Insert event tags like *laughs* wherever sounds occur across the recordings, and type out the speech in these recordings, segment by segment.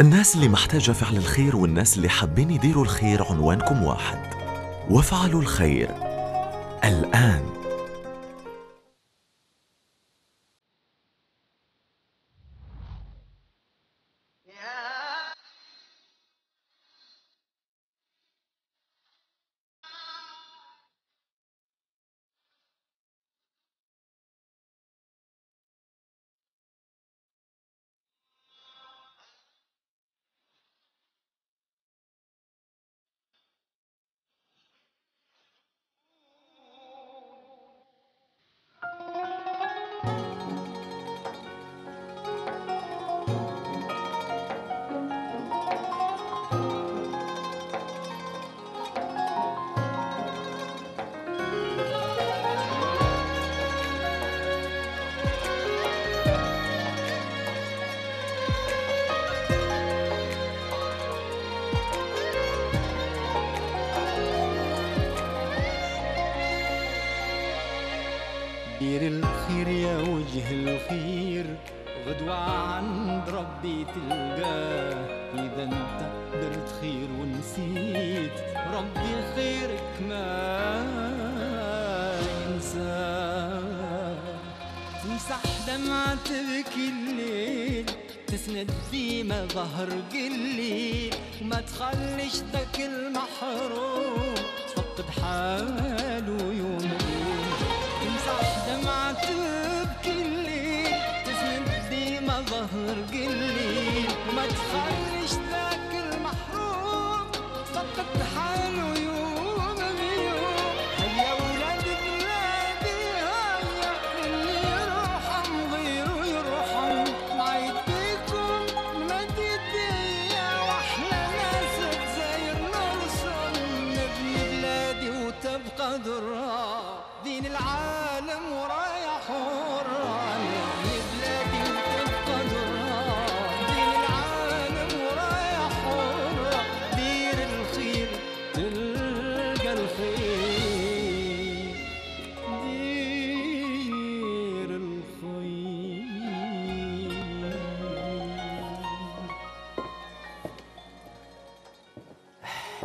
الناس اللي محتاجة فعل الخير والناس اللي حابين يديروا الخير عنوانكم واحد. وافعلوا الخير. الآن.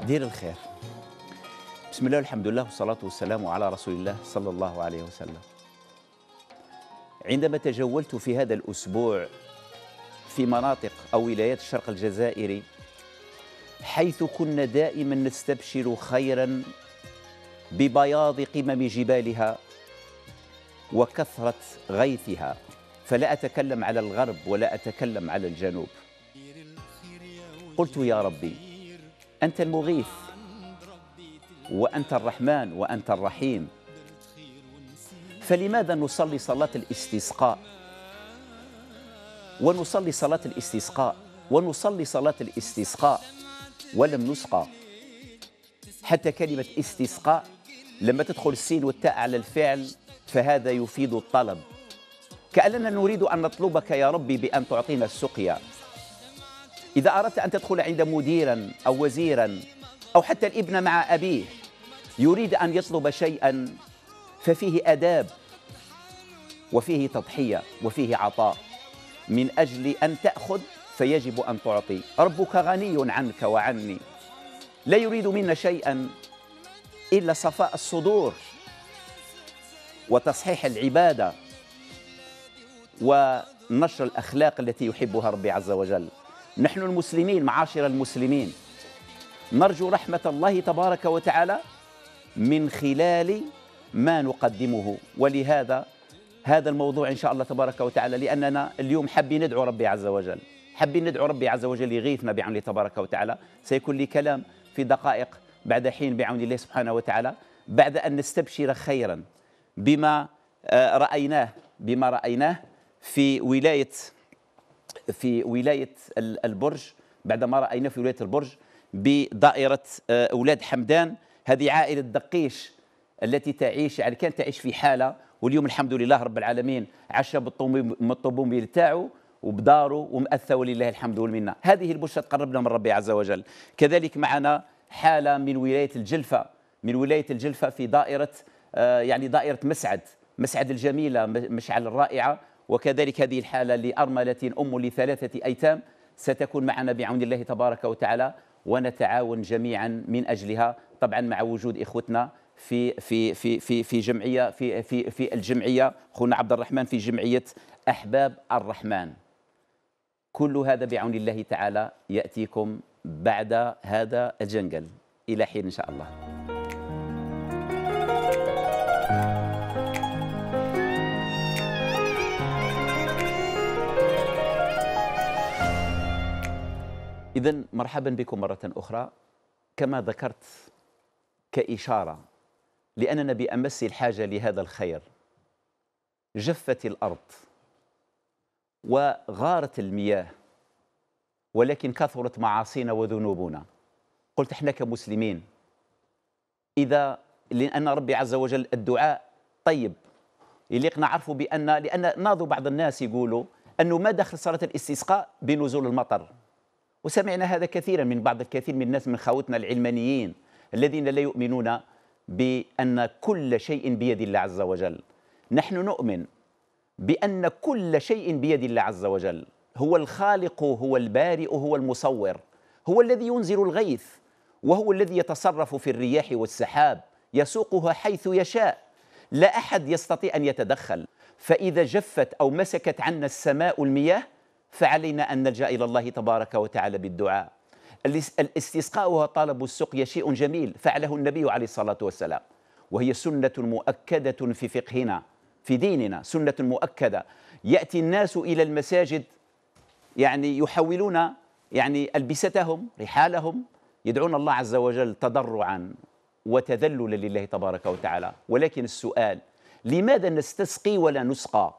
دير الخير. بسم الله والحمد لله والصلاة والسلام على رسول الله صلى الله عليه وسلم. عندما تجولت في هذا الأسبوع في مناطق أو ولايات الشرق الجزائري حيث كنا دائما نستبشر خيرا ببياض قمم جبالها وكثرة غيثها. فلا أتكلم على الغرب ولا أتكلم على الجنوب. قلت يا ربي أنت المغيث وأنت الرحمن وأنت الرحيم. فلماذا نصلي صلاة الاستسقاء؟ ونصلي صلاة الاستسقاء ونصلي صلاة الاستسقاء ولم نسقى. حتى كلمة استسقاء لما تدخل السين والتاء على الفعل فهذا يفيد الطلب. كأننا نريد أن نطلبك يا ربي بأن تعطينا السقيا. إذا أردت أن تدخل عند مديرا أو وزيرا أو حتى الإبن مع أبيه يريد أن يطلب شيئا ففيه آداب وفيه تضحية وفيه عطاء. من أجل أن تأخذ فيجب أن تعطي. ربك غني عنك وعني. لا يريد منا شيئا إلا صفاء الصدور وتصحيح العبادة ونشر الأخلاق التي يحبها ربي عز وجل. نحن المسلمين معاشر المسلمين. نرجو رحمة الله تبارك وتعالى من خلال ما نقدمه. ولهذا هذا الموضوع إن شاء الله تبارك وتعالى لأننا اليوم حابين ندعو ربي عز وجل. حابين ندعو ربي عز وجل يغيثنا بعون الله تبارك وتعالى. سيكون لي كلام في دقائق بعد حين بعون الله سبحانه وتعالى. بعد أن نستبشر خيرا بما آه، رأيناه بما رأيناه في ولاية في ولاية ال- البرج بعدما رأينا في ولاية البرج بدائرة آه، أولاد حمدان. هذه عائلة دقيش التي تعيش يعني كانت تعيش في حالة واليوم الحمد لله رب العالمين عاش بالطوموبيل تاعو وبداره ومأثى ولله الحمد والمنة. هذه البشرى تقربنا من ربي عز وجل. كذلك معنا حالة من ولاية الجلفة من ولاية الجلفة في دائرة آه، يعني دائرة مسعد مسعد الجميلة مشعل الرائعة. وكذلك هذه الحالة لأرملة أم لثلاثة أيتام ستكون معنا بعون الله تبارك وتعالى ونتعاون جميعا من أجلها طبعا مع وجود إخوتنا في في في في في جمعية في في في الجمعية أخونا عبد الرحمن في جمعية أحباب الرحمن. كل هذا بعون الله تعالى يأتيكم بعد هذا الجنجل. إلى حين إن شاء الله. إذا مرحبا بكم مرة أخرى. كما ذكرت كإشارة لأننا بأمس الحاجة لهذا الخير. جفت الأرض وغارت المياه ولكن كثرت معاصينا وذنوبنا. قلت إحنا كمسلمين إذا لأن ربي عز وجل الدعاء طيب يليق نعرفوا بأن لأن ناضوا بعض الناس يقولوا أنه ما دخل صلاة الاستسقاء بنزول المطر. وسمعنا هذا كثيرا من بعض الكثير من الناس من خوتنا العلمانيين الذين لا يؤمنون بأن كل شيء بيد الله عز وجل. نحن نؤمن بأن كل شيء بيد الله عز وجل. هو الخالق هو البارئ هو المصور. هو الذي ينزل الغيث وهو الذي يتصرف في الرياح والسحاب يسوقها حيث يشاء. لا أحد يستطيع أن يتدخل. فإذا جفت أو مسكت عنا السماء المياه فعلينا أن نلجأ إلى الله تبارك وتعالى بالدعاء. الاستسقاء وطلب السقيا شيء جميل فعله النبي عليه الصلاة والسلام. وهي سنة مؤكدة في فقهنا في ديننا سنة مؤكدة. يأتي الناس إلى المساجد يعني يحولون يعني ألبستهم رحالهم يدعون الله عز وجل تضرعا وتذللا لله تبارك وتعالى. ولكن السؤال لماذا نستسقي ولا نسقى؟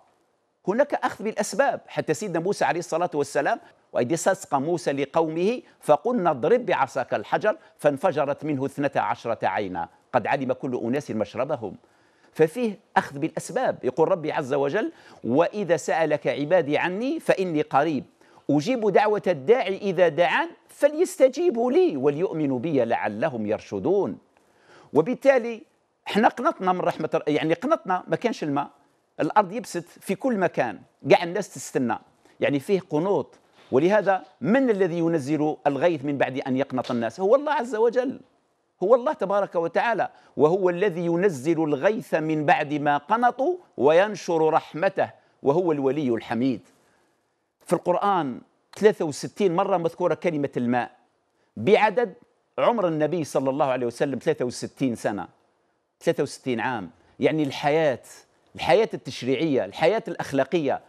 هناك أخذ بالأسباب. حتى سيدنا موسى عليه الصلاة والسلام وإذ استسقى موسى لقومه فقلنا اضرب بعصاك الحجر. فانفجرت منه اثنتا عشرة عينا. قد علم كل أناس مشربهم. ففيه أخذ بالأسباب. يقول ربي عز وجل وإذا سألك عبادي عني فإني قريب. أجيب دعوة الداعي إذا دعان فليستجيبوا لي وليؤمنوا بي لعلهم يرشدون. وبالتالي إحنا قنطنا من رحمة يعني قنطنا ما كانش الماء. الأرض يبسط في كل مكان قاع الناس تستنى. يعني فيه قنوط ولهذا من الذي ينزل الغيث من بعد أن يقنط الناس؟ هو الله عز وجل. هو الله تبارك وتعالى وهو الذي ينزل الغيث من بعد ما قنطوا وينشر رحمته وهو الولي الحميد. في القرآن 63 مرة مذكورة كلمة الماء. بعدد عمر النبي صلى الله عليه وسلم 63 سنة 63 عام. يعني الحياة الحياة التشريعية الحياة الأخلاقية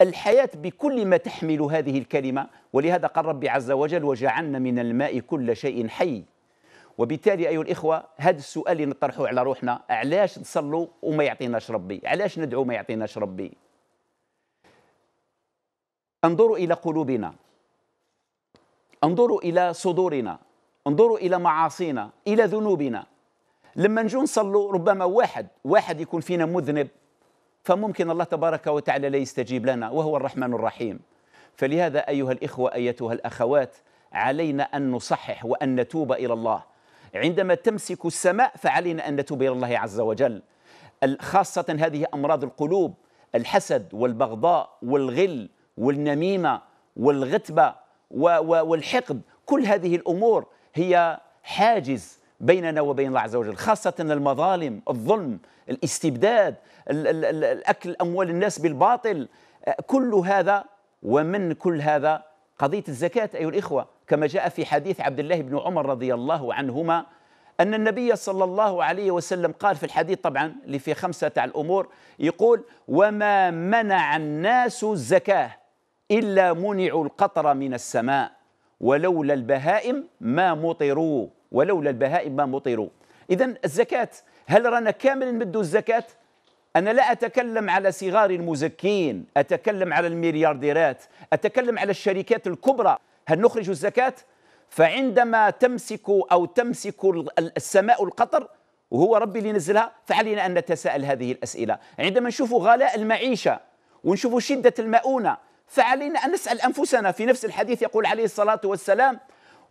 الحياة بكل ما تحمل هذه الكلمة. ولهذا قال ربي عز وجل وجعلنا من الماء كل شيء حي. وبالتالي أيها الإخوة هذا السؤال اللي نطرحه على روحنا علاش نصلوا وما يعطيناش ربي؟ علاش ندعو ما يعطيناش ربي؟ انظروا إلى قلوبنا. انظروا إلى صدورنا. انظروا إلى معاصينا. إلى ذنوبنا. لما نجو نصلوا ربما واحد واحد يكون فينا مذنب فممكن الله تبارك وتعالى لا يستجيب لنا وهو الرحمن الرحيم. فلهذا أيها الإخوة أيتها الأخوات علينا أن نصحح وأن نتوب إلى الله. عندما تمسك السماء فعلينا أن نتوب إلى الله عز وجل. خاصة هذه أمراض القلوب الحسد والبغضاء والغل والنميمة والغتبة والحقد. كل هذه الأمور هي حاجز بيننا وبين الله عز وجل خاصة المظالم الظلم الاستبداد الأكل أموال الناس بالباطل. كل هذا ومن كل هذا قضية الزكاة أيها الإخوة كما جاء في حديث عبد الله بن عمر رضي الله عنهما أن النبي صلى الله عليه وسلم قال في الحديث طبعا اللي في خمسة الأمور يقول وما منع الناس الزكاة إلا منعوا القطر من السماء ولولا البهائم ما مطروا. ولولا البهائم ما مطروا إذا الزكاة هل رانا كامل نمدوا الزكاة؟ أنا لا أتكلم على صغار المزكين أتكلم على المليارديرات أتكلم على الشركات الكبرى هل نخرج الزكاة؟ فعندما تمسك أو تمسك السماء القطر وهو ربي اللي نزلها فعلينا أن نتساءل هذه الأسئلة عندما نشوف غلاء المعيشة ونشوف شدة المؤونة فعلينا أن نسأل أنفسنا في نفس الحديث يقول عليه الصلاة والسلام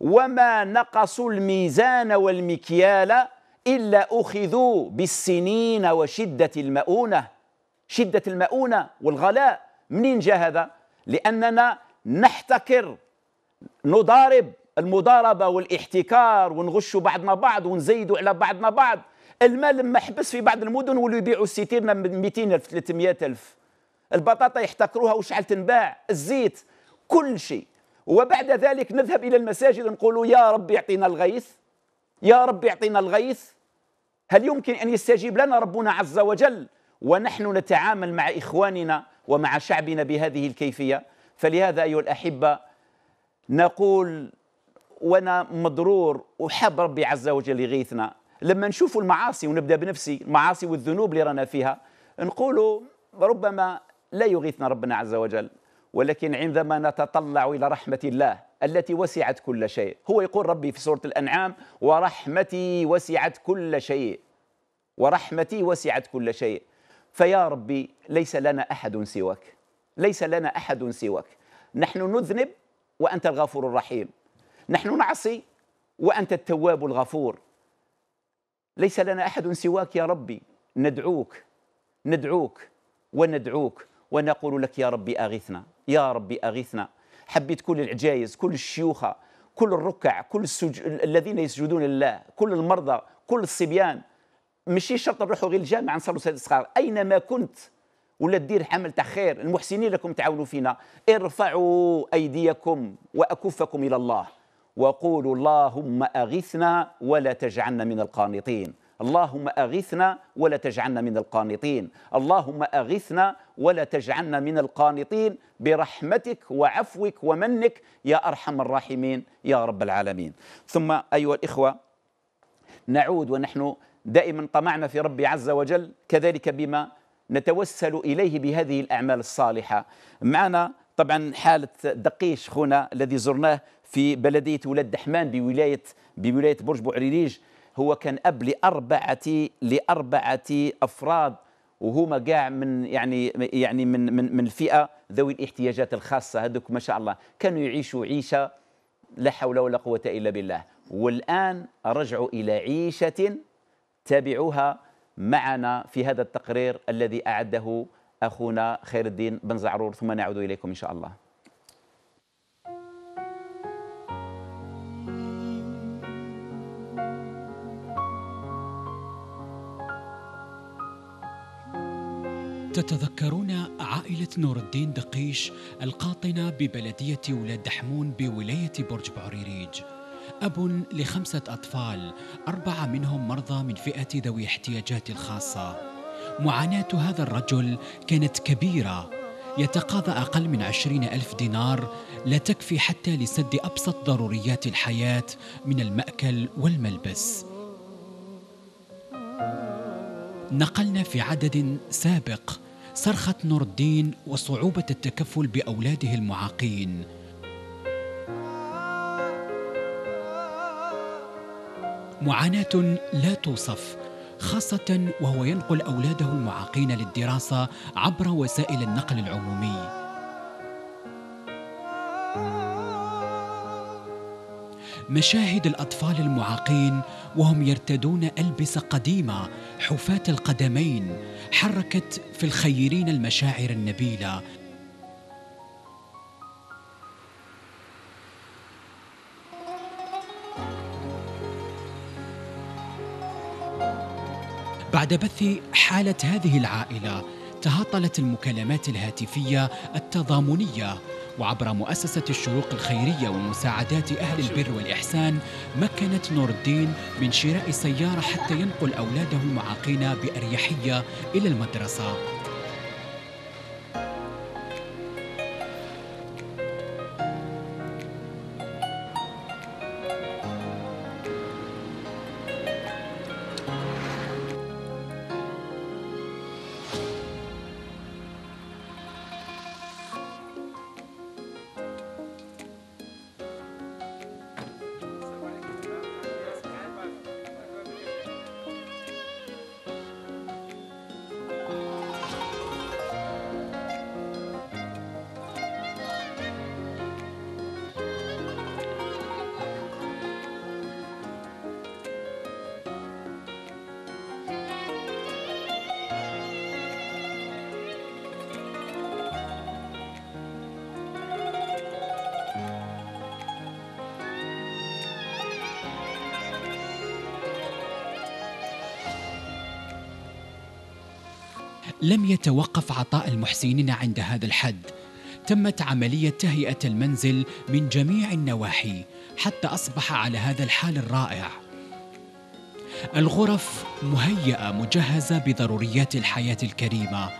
وما نقصوا الميزان والمكيال إلا أخذوا بالسنين وشدة المؤونة. شدة المؤونة والغلاء. منين جاء هذا؟ لأننا نحتكر نضارب المضاربة والاحتكار ونغشوا بعضنا بعض ونزيدوا على بعضنا بعض. المال لما حبس في بعض المدن ولوا يبيعوا السيتيرنا ب 200 ألف 300 ألف. البطاطا يحتكروها وشحال تنباع الزيت كل شيء. وبعد ذلك نذهب إلى المساجد ونقول يا رب يعطينا الغيث يا رب يعطينا الغيث. هل يمكن أن يستجيب لنا ربنا عز وجل ونحن نتعامل مع إخواننا ومع شعبنا بهذه الكيفية؟ فلهذا أيها الأحبة نقول وأنا مضرور وحاب ربي عز وجل يغيثنا. لما نشوف المعاصي ونبدأ بنفسي المعاصي والذنوب اللي رانا فيها نقولوا ربما لا يغيثنا ربنا عز وجل. ولكن عندما نتطلع إلى رحمة الله التي وسعت كل شيء هو يقول ربي في سورة الأنعام ورحمتي وسعت كل شيء ورحمتي وسعت كل شيء. فيا ربي ليس لنا أحد سواك ليس لنا أحد سواك. نحن نذنب وأنت الغفور الرحيم. نحن نعصي وأنت التواب الغفور. ليس لنا أحد سواك يا ربي. ندعوك ندعوك وندعوك ونقول لك يا ربي أغثنا. يا ربي اغثنا حبيت كل العجايز كل الشيوخه كل الركع كل السج... الذين يسجدون لله كل المرضى كل الصبيان. ماشي شرط نروحوا غير الجامع نصلوا صلاه الصغار. أينما كنت ولا دير حمل تاع خير المحسنين لكم تعاونوا فينا. ارفعوا أيديكم وأكفكم إلى الله. وقولوا اللهم اغثنا ولا تجعلنا من القانطين. اللهم اغثنا ولا تجعلنا من القانطين. اللهم اغثنا ولا تجعلنا من القانطين. برحمتك وعفوك ومنك يا أرحم الراحمين يا رب العالمين. ثم أيها الإخوة نعود ونحن دائما طمعنا في ربي عز وجل كذلك بما نتوسل إليه بهذه الأعمال الصالحة. معنا طبعا حالة دقيش خونا الذي زرناه في بلدية ولاد دحمان بولايه بولاية برج بوعريريج هو كان أب لاربعه لأربعة افراد وهما كاع من يعني يعني من من من الفئه ذوي الاحتياجات الخاصة هذوك ما شاء الله. كانوا يعيشوا عيشة لا حول ولا قوة إلا بالله. والآن رجعوا إلى عيشة تابعوها معنا في هذا التقرير الذي أعده أخونا خير الدين بن زعرور. ثم نعود إليكم إن شاء الله. تتذكرون عائلة نور الدين دقيش القاطنة ببلدية ولاد دحمون بولاية برج بعريريج؟ أب لخمسة أطفال أربعة منهم مرضى من فئة ذوي احتياجات الخاصة. معاناة هذا الرجل كانت كبيرة. يتقاضى أقل من عشرين ألف دينار لا تكفي حتى لسد أبسط ضروريات الحياة من المأكل والملبس. نقلنا في عدد سابق صرخة نور الدين وصعوبة التكفل بأولاده المعاقين. معاناة لا توصف خاصة وهو ينقل أولاده المعاقين للدراسة عبر وسائل النقل العمومي. مشاهد الأطفال المعاقين وهم يرتدون ألبسة قديمة حفاة القدمين حركت في الخيرين المشاعر النبيلة. بعد بث حالة هذه العائلة تهاطلت المكالمات الهاتفية التضامنية وعبر مؤسسة الشروق الخيرية ومساعدات أهل البر والإحسان مكنت نور الدين من شراء سيارة حتى ينقل أولاده المعاقين بأريحية إلى المدرسة. لم يتوقف عطاء المحسنين عند هذا الحد. تمت عملية تهيئة المنزل من جميع النواحي حتى أصبح على هذا الحال الرائع. الغرف مهيئة مجهزة بضروريات الحياة الكريمة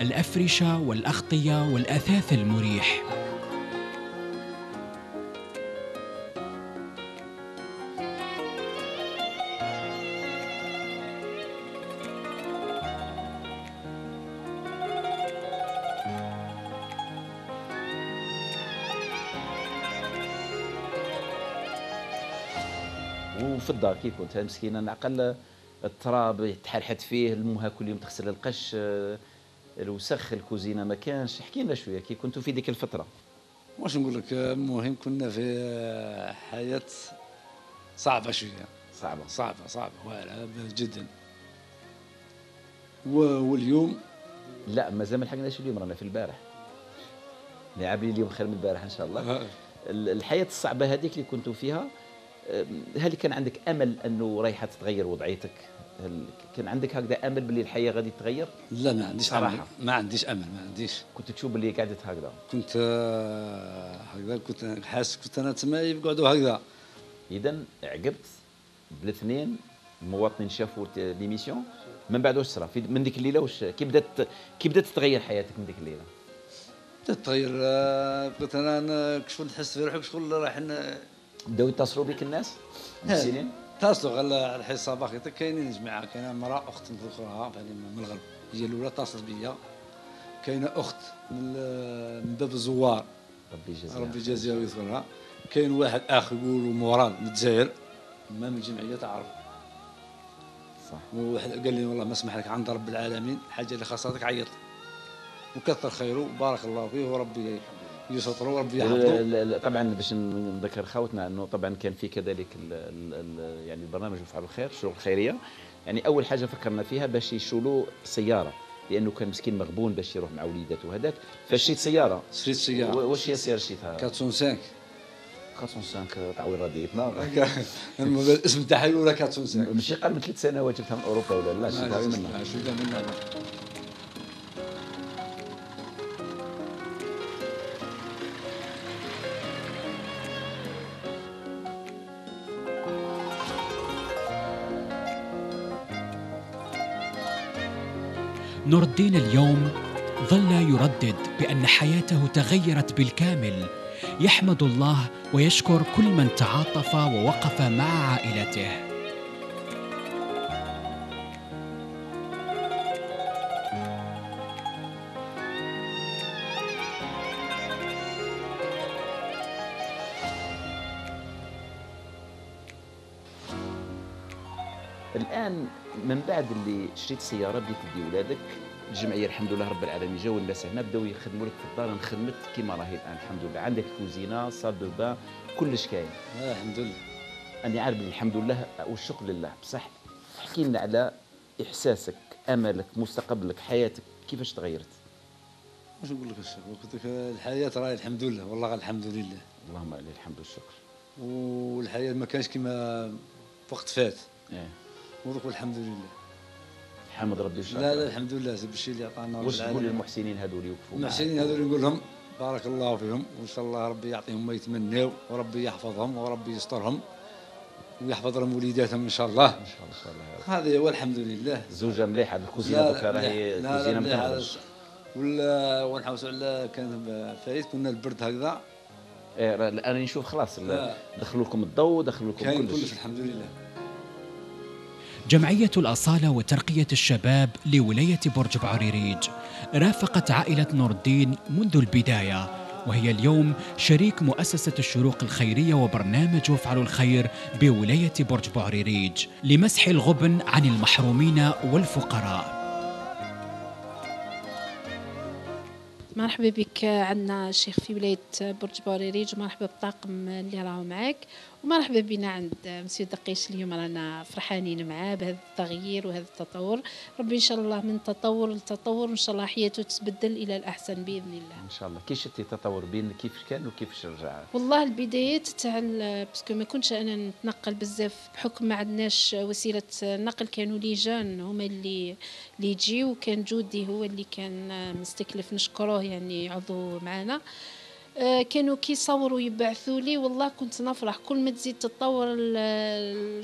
الأفرشة والأغطية والأثاث المريح. الدار كي كنت مسكينة نعقل التراب يتحرحت فيه المها كل يوم تغسل القش الوسخ الكوزينة ما كانش. احكي لنا شوية كي كنتوا في ديك الفترة. واش نقول لك المهم كنا في حياة صعبة شوية. صعبة. صعبة صعبة واعرة جدا. واليوم؟ لا مازال ما لحقناش اليوم رانا في البارح. لعب لي اليوم خير من البارح إن شاء الله. آه، ال- الحياة الصعبة هذيك اللي كنتوا فيها هل كان عندك أمل أنه رايحه تتغير وضعيتك؟ هل كان عندك هكذا أمل باللي الحياة غادي تتغير؟ لا ما عنديش صراحة. أمل ما عنديش أمل ما عنديش. كنت تشوف باللي قعدت هكذا؟ كنت آه، هكذا كنت حاسس كنت أنا تما يقعدوا هكذا. اذا عقبت بالاثنين المواطنين شافوا l'émission من بعد واش صرا؟ من ديك الليلة واش كي بدات كي بدات تتغير حياتك من ديك الليلة؟ تتغير آه، أنا أنا كشغل نحس في روحي كشغل راح بداو يتصلوا بك الناس؟ المسنين اتصلوا *laughs* على الحصه باقي كاينين جماعة كاينة امرأة أخت يعني من الغرب هي الأولى اتصلت بيا. كاينة أخت من من باب الزوار. ربي يجازيها. ربي يجازيها ويذكرها. كاين واحد اخ يقولوا مراد من الجزائر ما من الجمعيه تعرف. صح. وواحد قال لي والله ما اسمح لك عند رب العالمين حاجة اللي خاصتك عيط. وكثر خيره بارك الله فيه وربي يستره وربي يحفظه. طبعا باش نذكر خوتنا إنه طبعا كان في كذلك ال ال ال يعني البرنامج وفعل الخير الشغل الخيرية. يعني أول حاجة فكرنا فيها باش يشولوا سيارة لأنه كان مسكين مغبون باش يروح مع وليداته وهذاك فشريت سيارة. شريت سيارة. واش هي السياره شريتها 405 405 تعويض رديتنا الاسم تاعها الاولى 405 ماشي قبل ثلاث سنوات جبتها من أوروبا ولا لا؟ شريتها منها. نور الدين اليوم ظل يردد بأن حياته تغيرت بالكامل. يحمد الله ويشكر كل من تعاطف ووقف مع عائلته. بعد اللي شريت سيارة بديت تدي ولادك. الجمعية الحمد لله رب العالمين جاوا الناس هنا بداو يخدموا لك في الدار. خدمت كيما راهي الآن الحمد لله. عندك كوزينة صال دو بان كلش كاين. آه، الحمد لله. أني عارف الحمد لله والشكر لله. بصح احكي لنا على إحساسك أملك مستقبلك حياتك كيفاش تغيرت؟ واش نقول لك الشيخ قلت لك الحياة راهي الحمد لله. والله غير الحمد لله. اللهم عليه الحمد والشكر. والحياة ما كانش كما وقت فات. إيه. ودوك الحمد لله. حمد ربي وشكر لا لا الحمد لله بالشيء اللي عطانا واش تقول للمحسنين هذول اللي يوقفوا؟ المحسنين هذول نقول لهم بارك الله فيهم وإن شاء الله ربي يعطيهم ما يتمنوا وربي يحفظهم وربي يسترهم ويحفظ لهم وليداتهم إن شاء الله. إن شاء الله إن شاء الله. هذا هو الحمد لله. زوجة مليحة الكوزينة دوكا راهي لا متنضج ولا ونحوسوا على كان فايت كنا البرد هكذا. راه أنا نشوف خلاص لا. دخلوا لكم الضوء دخلوا لكم كاين كلش الحمد لله. جمعية الأصالة وترقية الشباب لولاية برج بعريريج. رافقت عائلة نور الدين منذ البداية وهي اليوم شريك مؤسسة الشروق الخيرية وبرنامج وافعلوا الخير بولاية برج بعريريج لمسح الغبن عن المحرومين والفقراء. مرحبا بك عندنا الشيخ في ولاية برج بوعريريج ومرحبا بالطاقم اللي راهو معاك. ومرحبا بنا عند مسيو دقيش اليوم رانا فرحانين معاه بهذا التغيير وهذا التطور. ربي إن شاء الله من تطور لتطور وإن شاء الله حياته تتبدل إلى الأحسن بإذن الله. إن شاء الله. كي شفتي التطور بين كيفاش كان وكيفاش رجع؟ والله البدايات تاع parce que ما كنتش أنا نتنقل بزاف بحكم ما عندناش وسيلة نقل. كانوا les gens هما اللي اللي يجيو وكان جودي هو اللي كان مستكلف. نشكروه يعني عضو معنا كانوا كيصوروا يبعثوا لي. والله كنت نفرح. كل ما تزيد تطور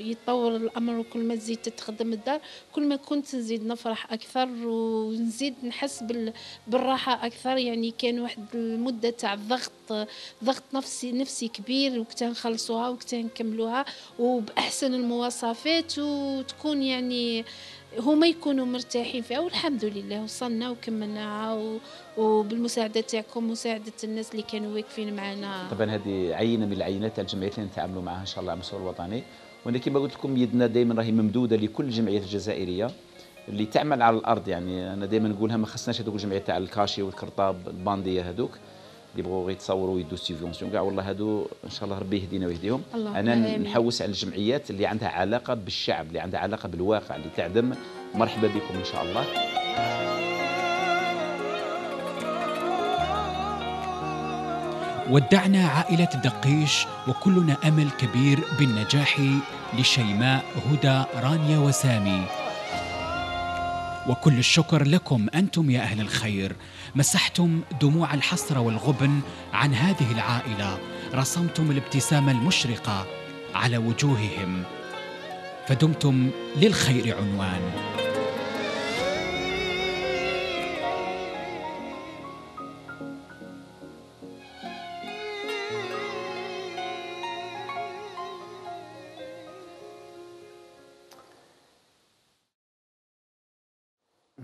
يتطور الأمر وكل ما تزيد تتخدم الدار كل ما كنت نزيد نفرح أكثر ونزيد نحس بالراحة أكثر. يعني كان واحد المدة تاع الضغط ضغط نفسي نفسي كبير وقت نخلصوها وقت نكملوها وبأحسن المواصفات وتكون يعني هما يكونوا مرتاحين فيها والحمد لله وصلنا وكملناها وبالمساعدة تاعكم مساعدة الناس اللي كانوا واقفين معنا. طبعا هذه عينة من العينات تاع الجمعيات اللي نتعاملوا معها إن شاء الله على المستوى الوطني. وأنا كما قلت لكم يدنا دائما راهي ممدودة لكل الجمعيات الجزائرية اللي تعمل على الأرض. يعني أنا دائما نقولها ما خصناش هذوك الجمعيات تاع ال cachet وال cartable الباندية هذوك. اللي يبغوا يتصوروا ويدوا subventions كاع. والله هادو إن شاء الله ربي يهدينا ويهديهم. أنا نحوس على الجمعيات اللي عندها علاقة بالشعب اللي عندها علاقة بالواقع اللي تعدم. مرحبا بكم إن شاء الله. ودعنا عائلة دقيش وكلنا أمل كبير بالنجاح لشيماء هدى رانيا وسامي. وكل الشكر لكم أنتم يا أهل الخير. مسحتم دموع الحسرة والغبن عن هذه العائلة. رسمتم الابتسامة المشرقة على وجوههم. فدمتم للخير عنوان.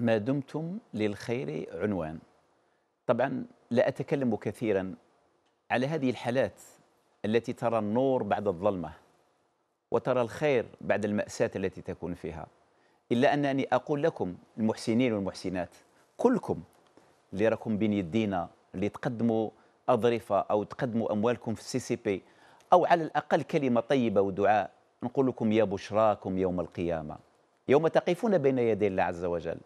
ما دمتم للخير عنوان. طبعا لا أتكلم كثيرا على هذه الحالات التي ترى النور بعد الظلمة وترى الخير بعد المأساة التي تكون فيها إلا أنني أقول لكم المحسنين والمحسنات كلكم اللي راكم بين يدينا اللي تقدموا أظرفة أو تقدموا أموالكم في ال CCP أو على الأقل كلمة طيبة ودعاء نقول لكم يا بشراكم يوم القيامة. يوم تقفون بين يدي الله عز وجل.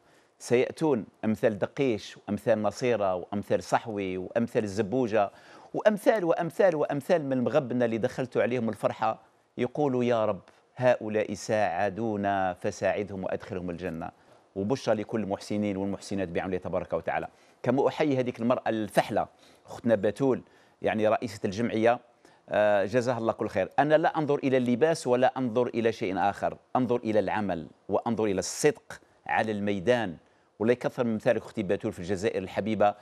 سيأتون أمثال دقيش وأمثال نصيرة وأمثال صحوي وأمثال الزبوجة وأمثال وأمثال وأمثال من المغبنة اللي دخلت عليهم الفرحة. يقولوا يا رب هؤلاء ساعدونا فساعدهم وأدخلهم الجنة. وبشرى لكل المحسنين والمحسنات بعون الله تبارك وتعالى. كما أحيي هذيك المرأة الفحلة أختنا بتول يعني رئيسة الجمعية. آه، جزاها الله كل خير. أنا لا أنظر إلى اللباس ولا أنظر إلى شيء آخر. أنظر إلى العمل وأنظر إلى الصدق على الميدان. ولا يكثر من مثالك أختي باتول في الجزائر الحبيبة.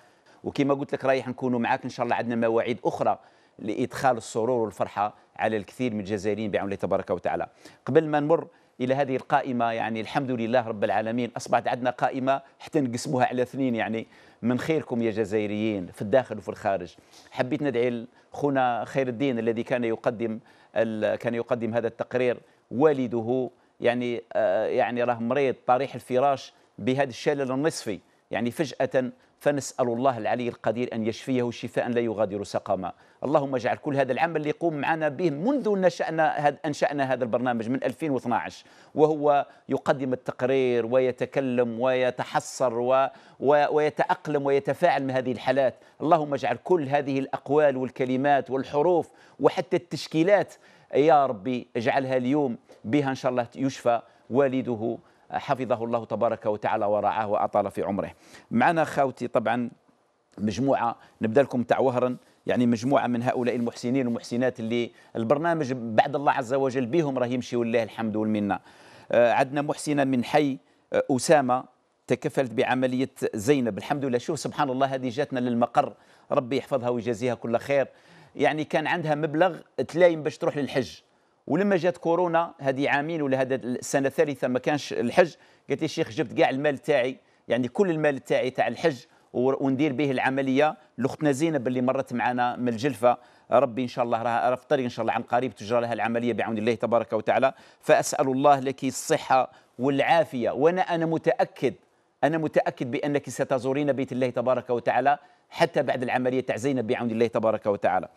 وكما قلت لك رايح نكونوا معاك إن شاء الله عندنا مواعيد أخرى لإدخال السرور والفرحة على الكثير من الجزائريين بعون الله تبارك وتعالى. قبل ما نمر إلى هذه القائمة يعني الحمد لله رب العالمين أصبحت عندنا قائمة حتى نقسموها على اثنين يعني من خيركم يا جزائريين في الداخل وفي الخارج. حبيت ندعي خونا خير الدين الذي كان يقدم كان يقدم هذا التقرير والده يعني آه يعني راه مريض طريح الفراش بهذا الشلل النصفي. يعني فجأة فنسأل الله العلي القدير أن يشفيه شفاء لا يغادر سقما اللهم اجعل كل هذا العمل اللي يقوم معنا به منذ نشأنا أنشأنا هذا البرنامج من 2012 وهو يقدم التقرير ويتكلم ويتحسر و و ويتأقلم ويتفاعل مع هذه الحالات. اللهم اجعل كل هذه الأقوال والكلمات والحروف وحتى التشكيلات يا ربي اجعلها اليوم بها إن شاء الله يشفى والده حفظه الله تبارك وتعالى ورعاه وأطال في عمره. معنا خاوتي طبعا مجموعة نبدأ لكم تاع وهرا يعني مجموعة من هؤلاء المحسنين والمحسنات اللي البرنامج بعد الله عز وجل بهم راه يمشي ولله الحمد والمنة. آه، عندنا محسنة من حي آه، أسامة تكفلت بعملية زينب. الحمد لله. شوف سبحان الله هذه جاتنا للمقر. ربي يحفظها ويجازيها كل خير. يعني كان عندها مبلغ تلايم باش تروح للحج. ولما جات كورونا هذه عامين ولا هذا السنة الثالثة ما كانش الحج قالت لي الشيخ جبت كاع المال تاعي يعني كل المال تاعي تاع الحج وندير به العملية. لاختنا زينب اللي مرت معنا من الجلفة ربي إن شاء الله راه في الطريق إن شاء الله عن قريب تجرى لها العملية بعون الله تبارك وتعالى. فأسأل الله لك الصحة والعافية وأنا أنا متأكد أنا متأكد بأنك ستزورين بيت الله تبارك وتعالى حتى بعد العملية تاع زينب بعون الله تبارك وتعالى.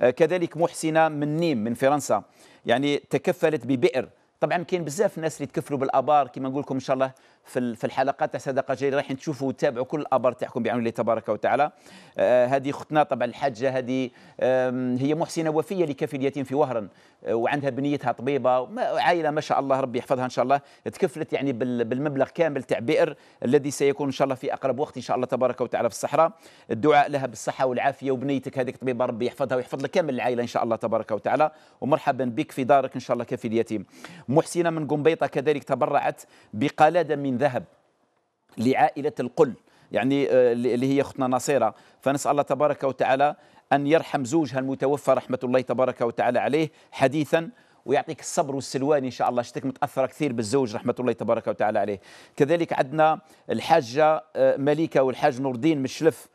آه، كذلك محسنة من نيم من فرنسا. يعني تكفلت ببئر. طبعا كاين بزاف الناس اللي تكفلوا بالآبار كما نقول لكم إن شاء الله في الحلقات تاع صدقه جاية راح تشوفوا وتتابعوا كل الآبار تاعكم بعون الله تبارك وتعالى. آه هذه اختنا طبعا الحاجة هذه هي محسنة وفية لكفل اليتيم في وهران آه وعندها بنيتها طبيبة عائلة ما شاء الله ربي يحفظها إن شاء الله تكفلت يعني بالمبلغ كامل تاع بئر الذي سيكون إن شاء الله في أقرب وقت إن شاء الله تبارك وتعالى في الصحراء. الدعاء لها بالصحة والعافية وبنيتك هذيك طبيبه ربي يحفظها ويحفظ لك كامل العائلة إن شاء الله تبارك وتعالى. ومرحبا بك في دارك إن شاء الله كفل اليتيم. محسنة من قنبيطة كذلك تبرعت بقلادة من ذهب لعائلة القل يعني آه، اللي هي أختنا ناصيرة فنسأل الله تبارك وتعالى أن يرحم زوجها المتوفى رحمة الله تبارك وتعالى عليه حديثا ويعطيك الصبر والسلوان إن شاء الله شتك متأثرة كثير بالزوج رحمة الله تبارك وتعالى عليه. كذلك عندنا الحاجة آه، مليكة والحاج نور الدين من الشلف.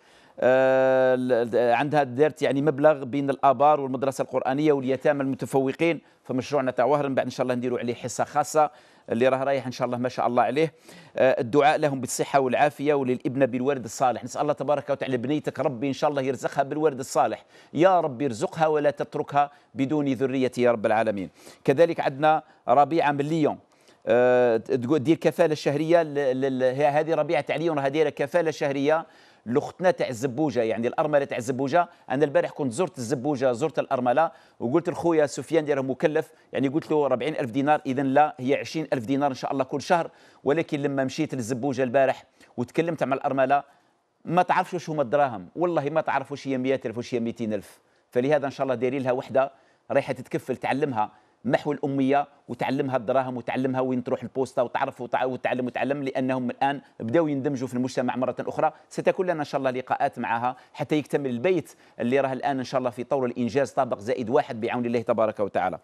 عندها دارت يعني مبلغ بين الآبار والمدرسة القرآنية واليتامى المتفوقين فمشروعنا تاع وهرن بعد إن شاء الله نديروا عليه حصة خاصة اللي راه رايح إن شاء الله ما شاء الله عليه. آه، الدعاء لهم بالصحة والعافية وللابنه بالولد الصالح. نسأل الله تبارك وتعالى بنيتك ربي إن شاء الله يرزقها بالولد الصالح. يا رب يرزقها ولا تتركها بدون ذريه يا رب العالمين. كذلك عندنا ربيعه من ليون أه دير كفالة شهرية هذه ربيعة تاع ليون راها دايره كفالة شهرية. لاختنا تاع الزبوجة. يعني الأرملة تاع الزبوجة أنا البارح كنت زرت الزبوجة زرت الأرملة وقلت لخويا سفيان ديره مكلف يعني قلت له 40000 دينار اذا لا هي 20000 دينار إن شاء الله كل شهر. ولكن لما مشيت للزبوجة البارح وتكلمت مع الأرملة ما تعرفش واش هما الدراهم. والله ما تعرف واش هي 100000 واش هي 200000 فلهذا إن شاء الله دايرين لها وحدة رايحة تتكفل تعلمها. محو الأمية وتعلمها الدراهم وتعلمها وين تروح البوسطة وتعرف وتعلم وتعلم لأنهم الآن بدأوا يندمجوا في المجتمع مرة أخرى ستكون لنا إن شاء الله لقاءات معها حتى يكتمل البيت اللي راه الآن إن شاء الله في طور الإنجاز طابق زائد واحد بعون الله تبارك وتعالى.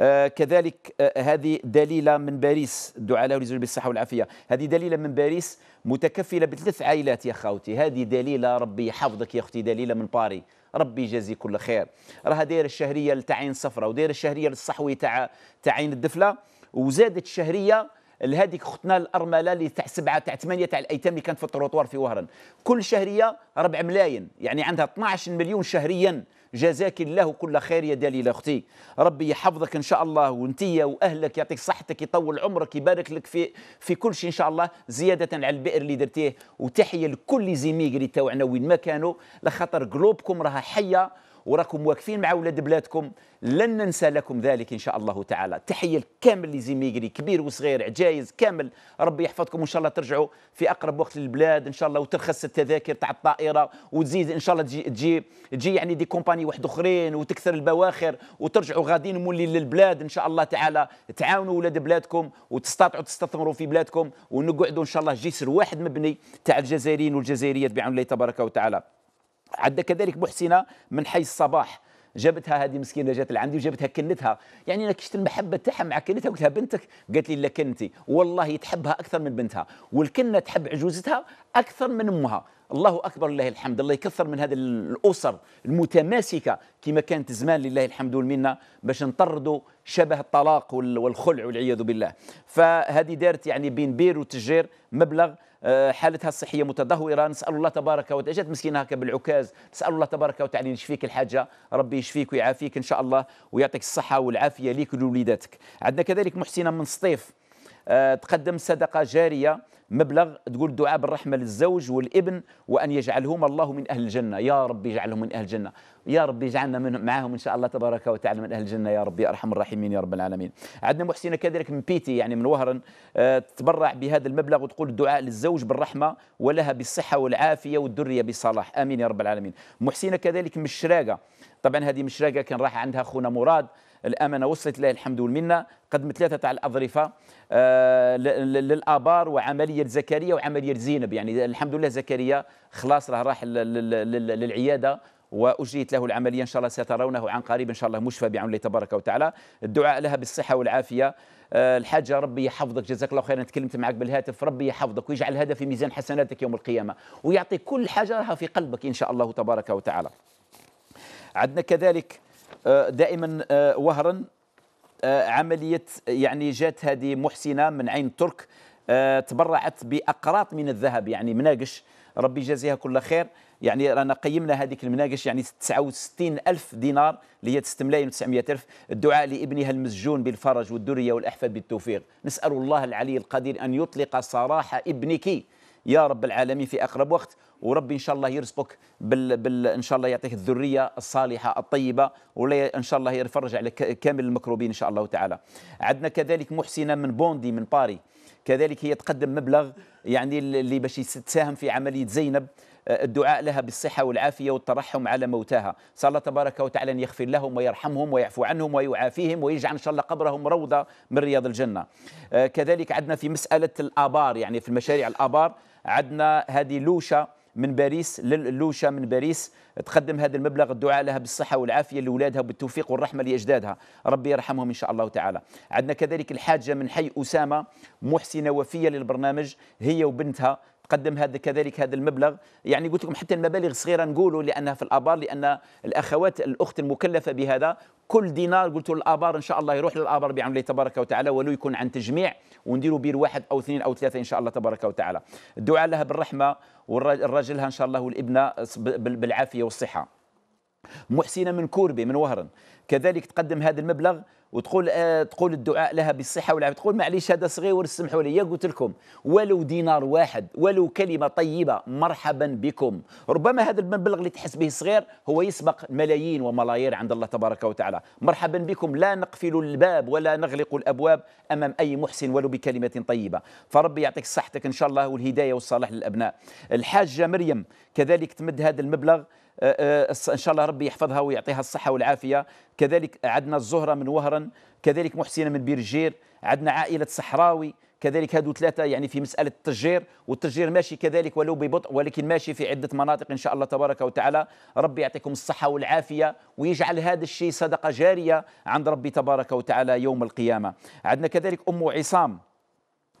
آه كذلك آه هذه دليلة من باريس الدعاء له لزوج بالصحة والعافية، هذه دليلة من باريس متكفلة بثلاث عائلات يا خوتي، هذه دليلة ربي يحفظك يا أختي دليلة من باري. ربي يجازي كل خير. راها داير الشهرية لتعين الصفرة وداير الشهرية للصحوي تاع تعين الدفلة وزادت الشهرية لهذيك اختنا الأرملة اللي تاع سبعة تاع ثمانية تاع الأيتام اللي كانت في التروطوار في وهران. كل شهرية 4 ملايين يعني عندها 12 مليون شهريا. جزاك الله كل خير يا دليل أختي. ربي يحفظك إن شاء الله وانت وأهلك يعطيك صحتك يطول عمرك يبارك لك في في كل شيء إن شاء الله زيادة على البئر اللي درتيه وتحيه لكل زميلي تاعنا وين ما كانوا. لخاطر قلوبكم راها حية وراكم واقفين مع ولاد بلادكم. لن ننسى لكم ذلك إن شاء الله تعالى. تحية كامل لزميلي كبير وصغير عجايز كامل. ربي يحفظكم وإن شاء الله ترجعوا في أقرب وقت للبلاد. إن شاء الله وترخص التذاكر تاع الطائرة وتزيد إن شاء الله تجي تجي تجي يعني دي كومباني واحد أخرين وتكثر البواخر وترجعوا غاديين مولي للبلاد. إن شاء الله تعالى تعاونوا ولاد بلادكم وتستطيعوا تستثمروا في بلادكم ونقعدوا إن شاء الله جسر واحد مبني تاع الجزائريين والجزائريات بعون الله تبارك وتعالى. عندنا كذلك محسنة من حي الصباح. جابتها هذه مسكينة جات لعندي وجابتها كنتها. يعني أنا كشت المحبة تاعها مع كنتها قلت لها بنتك؟ قالت لي لا كنتي. والله تحبها أكثر من بنتها. والكنة تحب عجوزتها أكثر من أمها. الله أكبر لله الحمد. الله يكثر من هذه الأسر المتماسكة كما كانت زمان لله الحمد والمنة باش نطردوا شبه الطلاق والخلع والعياذ بالله. فهذه دارت يعني بين بير وتجير مبلغ آه، حالتها الصحيه متدهورة. نسأل الله تبارك وتعالى جات مسكينة هكا بالعكاز. نسأل الله تبارك وتعالى يشفيك الحاجة. ربي يشفيك ويعافيك إن شاء الله ويعطيك الصحة والعافية ليك ولوليداتك. عندنا كذلك محسنة من سطيف آه، تقدم صدقة جارية. مبلغ تقول دعاء بالرحمة للزوج والابن وأن يجعلهما الله من أهل الجنة. يا رب يجعلهم من أهل الجنة. يا رب يجعلنا من معهم إن شاء الله تبارك وتعالى من أهل الجنة. يا رب يا أرحم الراحمين يا رب العالمين. عندنا محسنة كذلك من بيتي يعني من وهرن آه، تتبرع بهذا المبلغ وتقول الدعاء للزوج بالرحمة ولها بالصحة والعافية والذرية بالصلاح آمين يا رب العالمين. محسنة كذلك من الشراقة. طبعا هذه مشراقة كان راح عندها أخونا مراد. الأمانة وصلت لله الحمد والمنة. قدمت ثلاثة تاع الأظرفة آه للآبار وعملية زكريا وعملية زينب. يعني الحمد لله زكريا خلاص راه راح للعيادة وأجريت له العملية. إن شاء الله سترونه عن قريب. إن شاء الله مشفى بعون الله تبارك وتعالى. الدعاء لها بالصحة والعافية. آه، الحاجة ربي يحفظك. جزاك الله خيرا. تكلمت معك بالهاتف. ربي يحفظك ويجعل هذا في ميزان حسناتك يوم القيامة ويعطيك كل حاجة لها في قلبك إن شاء الله تبارك وتعالى. عندنا كذلك دائما آه، وهرا آه، عملية يعني جات هذه محسنة من عين ترك آه، تبرعت بأقراط من الذهب. يعني مناقش ربي يجازيها كل خير. يعني رانا قيمنا هذيك المناقش يعني 69 ألف دينار اللي هي 6 ملايين و900 ألف. الدعاء لابنها المسجون بالفرج والذرية والأحفاد بالتوفيق. نسأل الله العلي القدير أن يطلق سراح ابنك. يا رب العالمين في أقرب وقت. وربي إن شاء الله يرزقك بال, بال إن شاء الله يعطيك الذرية الصالحة الطيبة ولا إن شاء الله يفرج على كامل المكروبين إن شاء الله تعالى. عندنا كذلك محسنة من بوندي من باري. كذلك هي تقدم مبلغ يعني اللي باش تساهم في عملية زينب الدعاء لها بالصحة والعافية والترحم على موتاها. صلى الله تبارك وتعالى أن يغفر لهم ويرحمهم ويعفو عنهم ويعافيهم ويجعل إن شاء الله قبرهم روضة من رياض الجنة. آه، كذلك عندنا في مسألة الآبار يعني في المشاريع الآبار. عندنا هذه لوشة من باريس للوشة من باريس. تقدم هذا المبلغ الدعاء لها بالصحة والعافية لأولادها وبالتوفيق والرحمة لأجدادها. ربي يرحمهم إن شاء الله تعالى. عندنا كذلك الحاجة من حي أسامة محسنة وفية للبرنامج هي وبنتها. تقدم هذا كذلك هذا المبلغ. يعني قلت لكم حتى المبالغ صغيرة نقولوا لأنها في الآبار لأن الأخوات الأخت المكلفة بهذا كل دينار قلت الآبار إن شاء الله يروح للآبار بعون الله تبارك وتعالى ولو يكون عن تجميع ونديروا بير واحد أو اثنين أو ثلاثة إن شاء الله تبارك وتعالى. الدعاء لها بالرحمة والراجلها إن شاء الله والابنة بالعافية والصحة. محسنة من كوربي من وهرن كذلك تقدم هذا المبلغ وتقول آه تقول الدعاء لها بالصحة والعافية. تقول معليش هذا صغير سمحوا لي. قلت لكم ولو دينار واحد ولو كلمة طيبة مرحبا بكم. ربما هذا المبلغ اللي تحس به صغير هو يسبق ملايين وملايير عند الله تبارك وتعالى. مرحبا بكم. لا نقفل الباب ولا نغلق الأبواب أمام أي محسن ولو بكلمة طيبة. فربي يعطيك صحتك إن شاء الله والهداية والصلاح للأبناء. الحاجة مريم كذلك تمد هذا المبلغ إن شاء الله ربي يحفظها ويعطيها الصحة والعافية. كذلك عندنا الزهرة من وهرن كذلك محسنة من بيرجير عندنا عائلة صحراوي كذلك هذو ثلاثة يعني في مسألة التشجير والتشجير ماشي كذلك ولو ببطء ولكن ماشي في عدة مناطق إن شاء الله تبارك وتعالى. ربي يعطيكم الصحة والعافية ويجعل هذا الشيء صدقة جارية عند ربي تبارك وتعالى يوم القيامة. عندنا كذلك أم عصام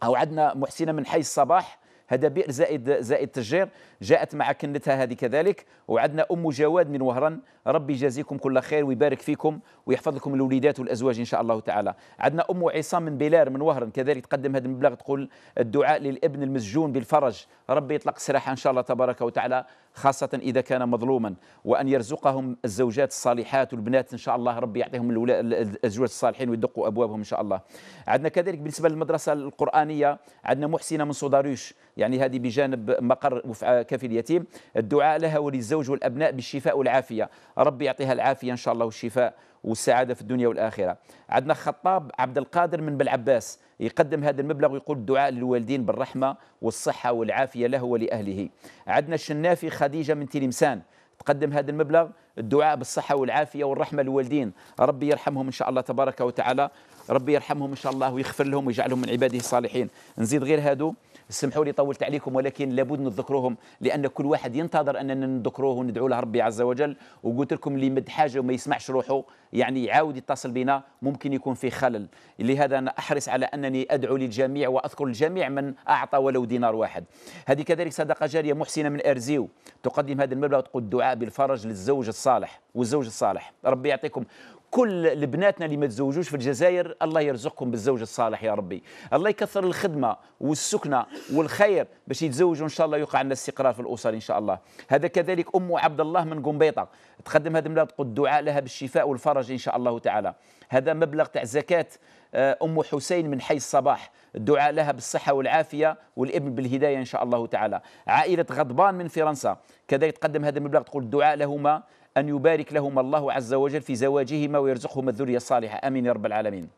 أو عندنا محسنة من حي الصباح هذا بئر زائد زائد تجير جاءت مع كنتها هذه كذلك. وعندنا أم جواد من وهران. ربي يجازيكم كل خير ويبارك فيكم ويحفظ لكم الوليدات والأزواج إن شاء الله تعالى. عندنا أم عصام من بلار من وهران. كذلك تقدم هذا المبلغ تقول الدعاء للابن المسجون بالفرج. ربي يطلق سراحه إن شاء الله تبارك وتعالى. خاصة إذا كان مظلوما وأن يرزقهم الزوجات الصالحات والبنات. إن شاء الله ربي يعطيهم الأزواج الصالحين ويدقوا أبوابهم إن شاء الله. عندنا كذلك بالنسبة للمدرسة القرآنية عندنا محسنة من صداروش يعني هذه بجانب مقر كافي اليتيم. الدعاء لها وللزوج والأبناء بالشفاء والعافية. ربي يعطيها العافية إن شاء الله والشفاء. والسعادة في الدنيا والآخرة. عندنا خطاب عبد القادر من بالعباس يقدم هذا المبلغ ويقول الدعاء للوالدين بالرحمة والصحة والعافية له ولأهله. عندنا الشنافي خديجة من تلمسان تقدم هذا المبلغ الدعاء بالصحة والعافية والرحمة للوالدين. ربي يرحمهم إن شاء الله تبارك وتعالى. ربي يرحمهم إن شاء الله ويغفر لهم ويجعلهم من عباده الصالحين. نزيد غير هادو. اسمحوا لي طولت عليكم ولكن لابد نذكروهم لأن كل واحد ينتظر أننا نذكروه وندعو له ربي عز وجل. وقلت لكم اللي مد حاجة وما يسمعش روحه يعني يعاود يتصل بنا ممكن يكون في خلل. لهذا أنا أحرص على أنني أدعو للجميع وأذكر الجميع من أعطى ولو دينار واحد. هذه كذلك صدقة جارية محسنة من إرزيو. تقدم هذا المبلغ وتقول الدعاء بالفرج للزوج الصالح والزوج الصالح. ربي يعطيكم كل لبناتنا اللي ما تزوجوش في الجزائر الله يرزقكم بالزوج الصالح يا ربي. الله يكثر الخدمة والسكنة والخير باش يتزوجوا إن شاء الله يوقع لنا استقرار في الأسر إن شاء الله. هذا كذلك أم عبد الله من قنبيطة. تقدم هذا المبلغ الدعاء لها بالشفاء والفرج إن شاء الله تعالى. هذا مبلغ تاع زكاة آه، أم حسين من حي الصباح. الدعاء لها بالصحة والعافية والإبن بالهداية إن شاء الله تعالى. عائلة غضبان من فرنسا. كذلك تقدم هذا المبلغ تقول الدعاء لهما أن يبارك لهما الله عز وجل في زواجهما ويرزقهما الذرية الصالحة. آمين يا رب العالمين.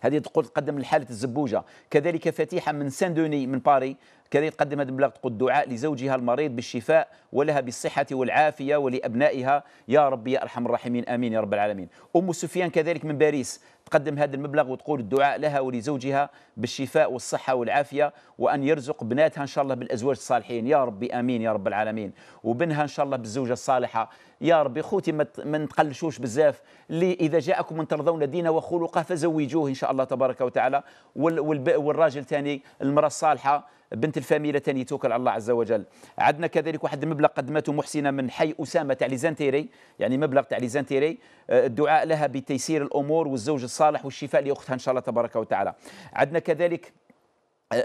هذه تقول تقدم لحالة الزبوجة. كذلك فتيحة من سان دوني من باري. كذلك تقدم هذا المبلغ تقول الدعاء لزوجها المريض بالشفاء ولها بالصحة والعافية ولأبنائها. يا رب يا أرحم الراحمين. آمين يا رب العالمين. أم سفيان كذلك من باريس. تقدم هذا المبلغ وتقول الدعاء لها ولزوجها بالشفاء والصحة والعافية وأن يرزق بناتها إن شاء الله بالأزواج الصالحين. يا ربي آمين يا رب العالمين. وبنها إن شاء الله بالزوجة الصالحة. يا ربي خوتي ما نتقلشوش بزاف. اللي إذا جاءكم من ترضون دينه وخلقه فزوجوه إن شاء الله تبارك وتعالى. والراجل ثاني المرأة الصالحة بنت الفاميلة ثاني توكل على الله عز وجل. عندنا كذلك واحد المبلغ قدمته محسنة من حي أسامة تاع ليزانتيري. يعني مبلغ تاع ليزانتيري. آه، الدعاء لها بتيسير الأمور والزوج الصالح والشفاء لأختها إن شاء الله تبارك وتعالى. عندنا كذلك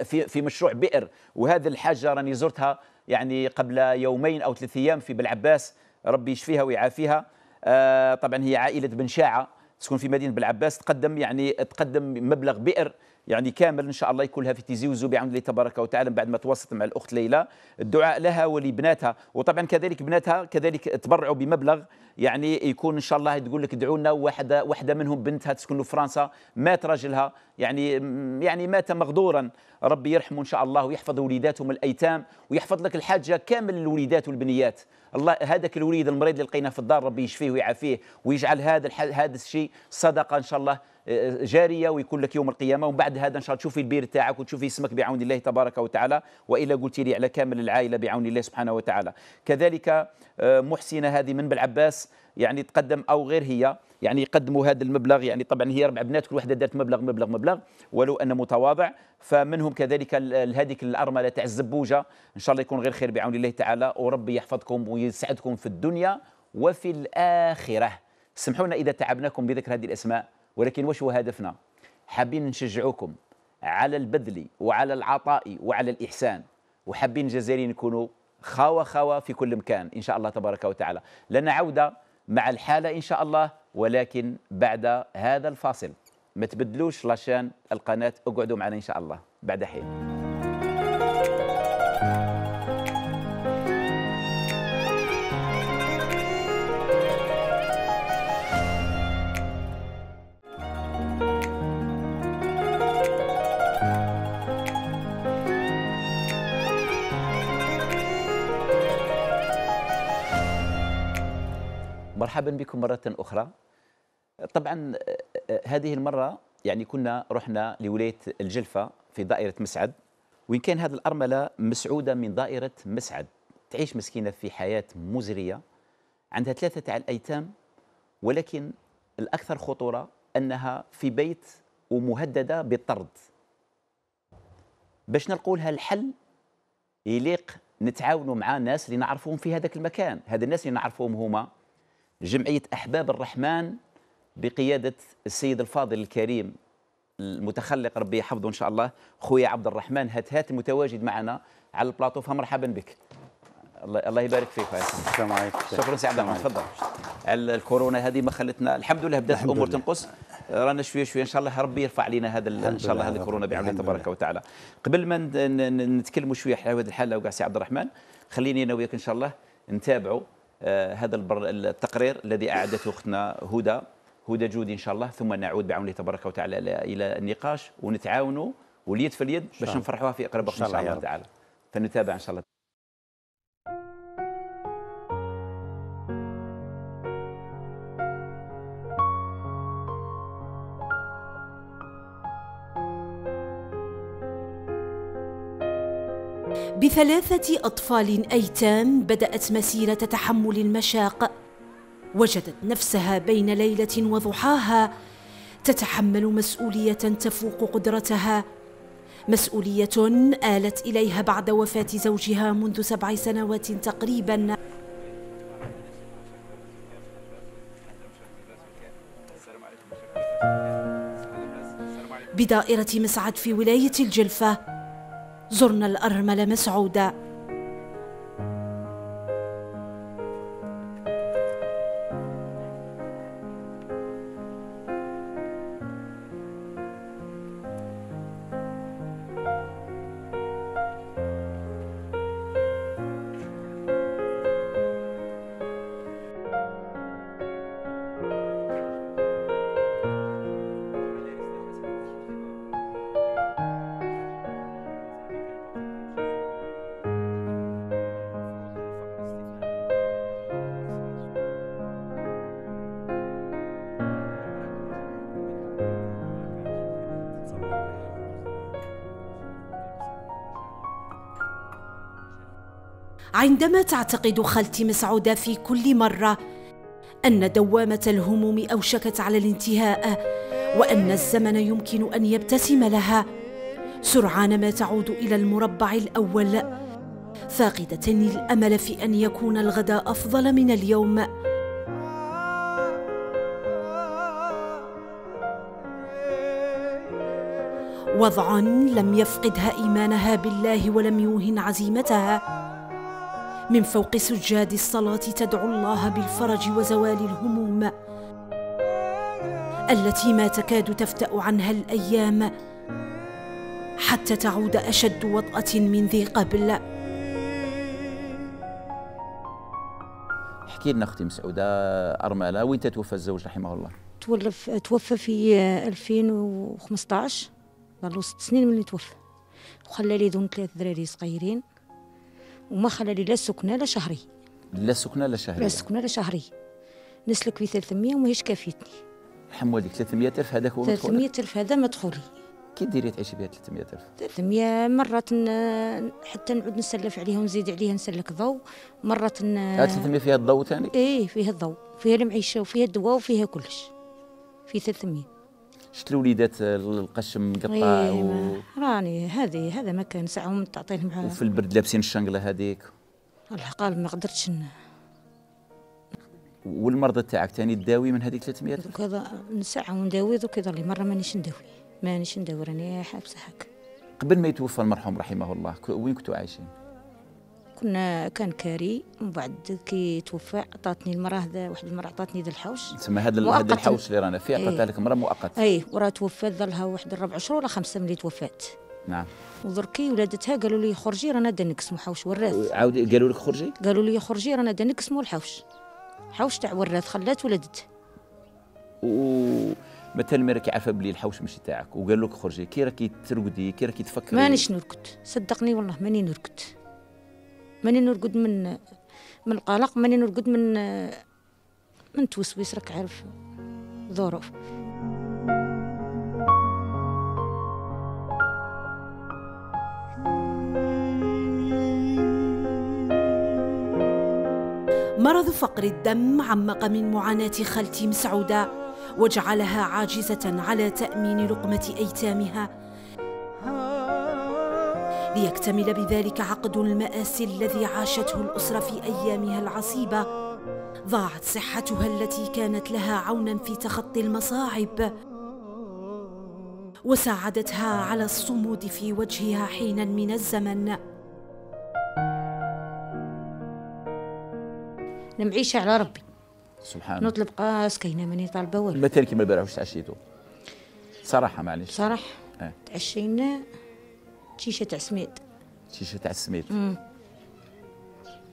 في في مشروع بئر وهذه الحاجة راني زرتها يعني قبل يومين أو ثلاث أيام في بلعباس ربي يشفيها ويعافيها. آه، طبعا هي عائلة بن شاعة تسكن في مدينة بلعباس تقدم يعني تقدم مبلغ بئر يعني كامل إن شاء الله يكون لها في تيزي وزو بعون الله تبارك وتعالى بعد ما توسط مع الأخت ليلى. الدعاء لها ولبناتها. وطبعا كذلك بناتها كذلك تبرعوا بمبلغ يعني يكون إن شاء الله تقول لك ادعوا لنا واحدة واحدة منهم بنتها تسكن في فرنسا. مات راجلها يعني يعني مات مغدورا. ربي يرحمه إن شاء الله ويحفظ وليداتهم الأيتام ويحفظ لك الحاجة كامل الوليدات والبنيات. الله هذاك الوليد المريض اللي لقيناه في الدار ربي يشفيه ويعافيه ويجعل هذا هذا الشيء صدقة إن شاء الله جارية ويكون لك يوم القيامة ومن بعد هذا إن شاء الله تشوفي البير تاعك وتشوفي اسمك بعون الله تبارك وتعالى والا قلت لي على كامل العائلة بعون الله سبحانه وتعالى. كذلك آه، محسنة هذه من بالعباس يعني تقدم أو غير هي يعني يقدموا هذا المبلغ يعني طبعا هي أربع بنات كل واحدة دارت مبلغ مبلغ مبلغ ولو ان متواضع. فمنهم كذلك هذيك الأرملة تاع الزبوجة إن شاء الله يكون غير خير بعون الله تعالى وربي يحفظكم ويسعدكم في الدنيا وفي الآخرة. سمحونا إذا تعبناكم بذكر هذه الأسماء. ولكن وش هو هدفنا؟ حابين نشجعوكم على البذل وعلى العطاء وعلى الإحسان وحابين الجزائريين يكونوا خاوة خاوة في كل مكان إن شاء الله تبارك وتعالى. لنا عودة مع الحالة إن شاء الله ولكن بعد هذا الفاصل. ما تبدلوش لاشان القناة اقعدوا معنا إن شاء الله. بعد حين. مرحبا بكم مرة أخرى. طبعا هذه المرة يعني كنا رحنا لولاية الجلفة في دائرة مسعد وإن كان هذه الأرملة مسعودة من دائرة مسعد. تعيش مسكينة في حياة مزرية عندها ثلاثة تاع الأيتام ولكن الأكثر خطورة أنها في بيت ومهددة بالطرد. باش نلقوا الحل؟ يليق نتعاونوا مع ناس اللي نعرفوهم في هذاك المكان. هذا الناس اللي نعرفوهم هما جمعية أحباب الرحمن بقيادة السيد الفاضل الكريم المتخلق ربي يحفظه إن شاء الله خويا عبد الرحمن هات هات متواجد معنا على البلاطو فمرحبا بك. الله الله يبارك فيك. السلام عليكم. شكرا سي عبد الرحمن تفضل. الكورونا هذه ما خلتنا الحمد لله بدأت الأمور تنقص. رانا شوية شوية إن شاء الله ربي يرفع علينا هذا إن شاء الله هذه الكورونا بعون الله تبارك وتعالى. قبل ما نتكلموا شوية على هذه الحالة وقع سي عبد الرحمن خليني أنا وياك إن شاء الله نتابعوا هذا التقرير الذي أعدته أختنا هدى هدى جودي إن شاء الله ثم نعود بعون الله تبارك وتعالى إلى النقاش ونتعاونوا واليد في اليد باش نفرحوها في أقرب وقت إن شاء الله تعالى. فنتابع إن شاء الله. بثلاثة أطفال أيتام بدأت مسيرة تحمل المشاق وجدت نفسها بين ليلة وضحاها تتحمل مسؤولية تفوق قدرتها. مسؤولية آلت إليها بعد وفاة زوجها منذ سبع سنوات تقريبا. بدائرة مسعد في ولاية الجلفة. زرنا الأرمل مسعودا. عندما تعتقد خالتي مسعودة في كل مرة أن دوامة الهموم أوشكت على الانتهاء وأن الزمن يمكن أن يبتسم لها سرعان ما تعود إلى المربع الأول. فاقدة الأمل في أن يكون الغد أفضل من اليوم. وضع لم يفقدها إيمانها بالله ولم يوهن عزيمتها. من فوق سجاد الصلاة تدعو الله بالفرج وزوال الهموم. التي ما تكاد تفتأ عنها الأيام حتى تعود أشد وطأة من ذي قبل. احكي لنا أختي مسعودة أرملة وين توفى الزوج رحمه الله؟ تولف توفى في 2015 له ست سنين من اللي توفى. وخلى لي ذون ثلاث دراري صغيرين وما خلى لي لا سكنة لا شهري. لا سكنة لا شهرية. لا سكنة لا شهري. نسلك في 300 وماهيش كافيتني. رحم والديك 300 ألف هذاك هو 300 ألف هذا مدخولي كي ديري تعيشي بها 300 ألف؟ 300 مرات حتى نعود نسلف عليها ونزيد عليها نسلك ضوء مرات ن... هاد 300 فيها الضوء ثاني إيه فيها الضوء فيها المعيشة وفيها الدواء وفيها كلش. في 300 شفت الوليدات القش مقطع إيه و... راني هذه هذا ما كان ساعة ومن تعطي لهم وفي البرد لابسين الشنقلة هذيك. الله قال ما قدرتش ن- والمرضى تاعك ثاني تداوي من هذيك 300 الف دوك هذا ساعة ونداوي دوك يضل مرة مانيش نداوي. مانيش نداوي راني حابسه هكا قبل ما يتوفى المرحوم رحمه الله وين كنتوا عايشين؟ كنا كان كاري ومن بعد كي توفى عطاتني المرأة هذا واحد المرأة عطاتني ذا الحوش. تسمى هذا. هذا الحوش اللي رانا فيه عطاتها إيه. لك مرة مؤقت. اي وراه توفات ظلها واحد الربع شهور ولا خمسة ملي توفات. نعم. ودركي ولادتها قالوا لي خرجي رانا دا نقسموا حوش وراث. عاود قالوا لك خرجي؟ قالوا لي خرجي رانا دا نقسموا الحوش. حوش تاع وراث خلات ولدت. ومثلا ما راكي عارفة بلي الحوش ماشي تاعك وقال لك خرجي كي راكي ترقدي كي راكي تفكري. مانيش نرقد. صدقني والله ماني نرقد. ماني نرقد من من القلق ماني نرقد من من توسويس راك عارف ظروف. مرض فقر الدم عمق من معاناة خالتي مسعودة وجعلها عاجزة على تأمين لقمة أيتامها. ليكتمل بذلك عقد المآسي الذي عاشته الأسرة في أيامها العصيبة. ضاعت صحتها التي كانت لها عونا في تخطي المصاعب. وساعدتها على الصمود في وجهها حينا من الزمن. أنا معيشه على ربي. سبحان الله. نطلب قاس كاينة ماني طالبه والو مثلا كيما البارح واش تعشيتوا صراحة معليش. بصراحه إيه. تعشينا. تيشه تاع سميد شيشه تاع السميد.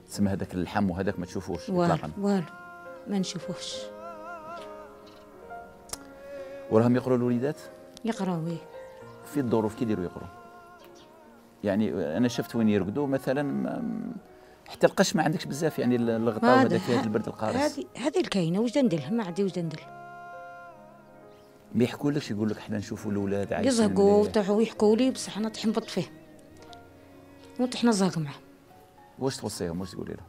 تسمى هذاك اللحم وهذاك ما تشوفوش اطلاقا. والو ما نشوفوش. وراهم يقروا الوليدات؟ يقراو إيه. في الظروف كي يديروا يقروا يعني أنا شفت وين يرقدوا مثلا حتى القش ما عندكش بزاف يعني الغطاء هذا- وهذا في هذا البرد القارس. هذه هذه الكاينة واش ندير ما عندي واش ندير ما يحكوا لكش يقول لك إحنا نشوفوا الأولاد عايشين يزهقوا مليح. وطيحوا يحكوا لي بصح أنا طيح نبط فيه. وطيح نزهق معاه واش توصيهم؟ واش تقولي لهم؟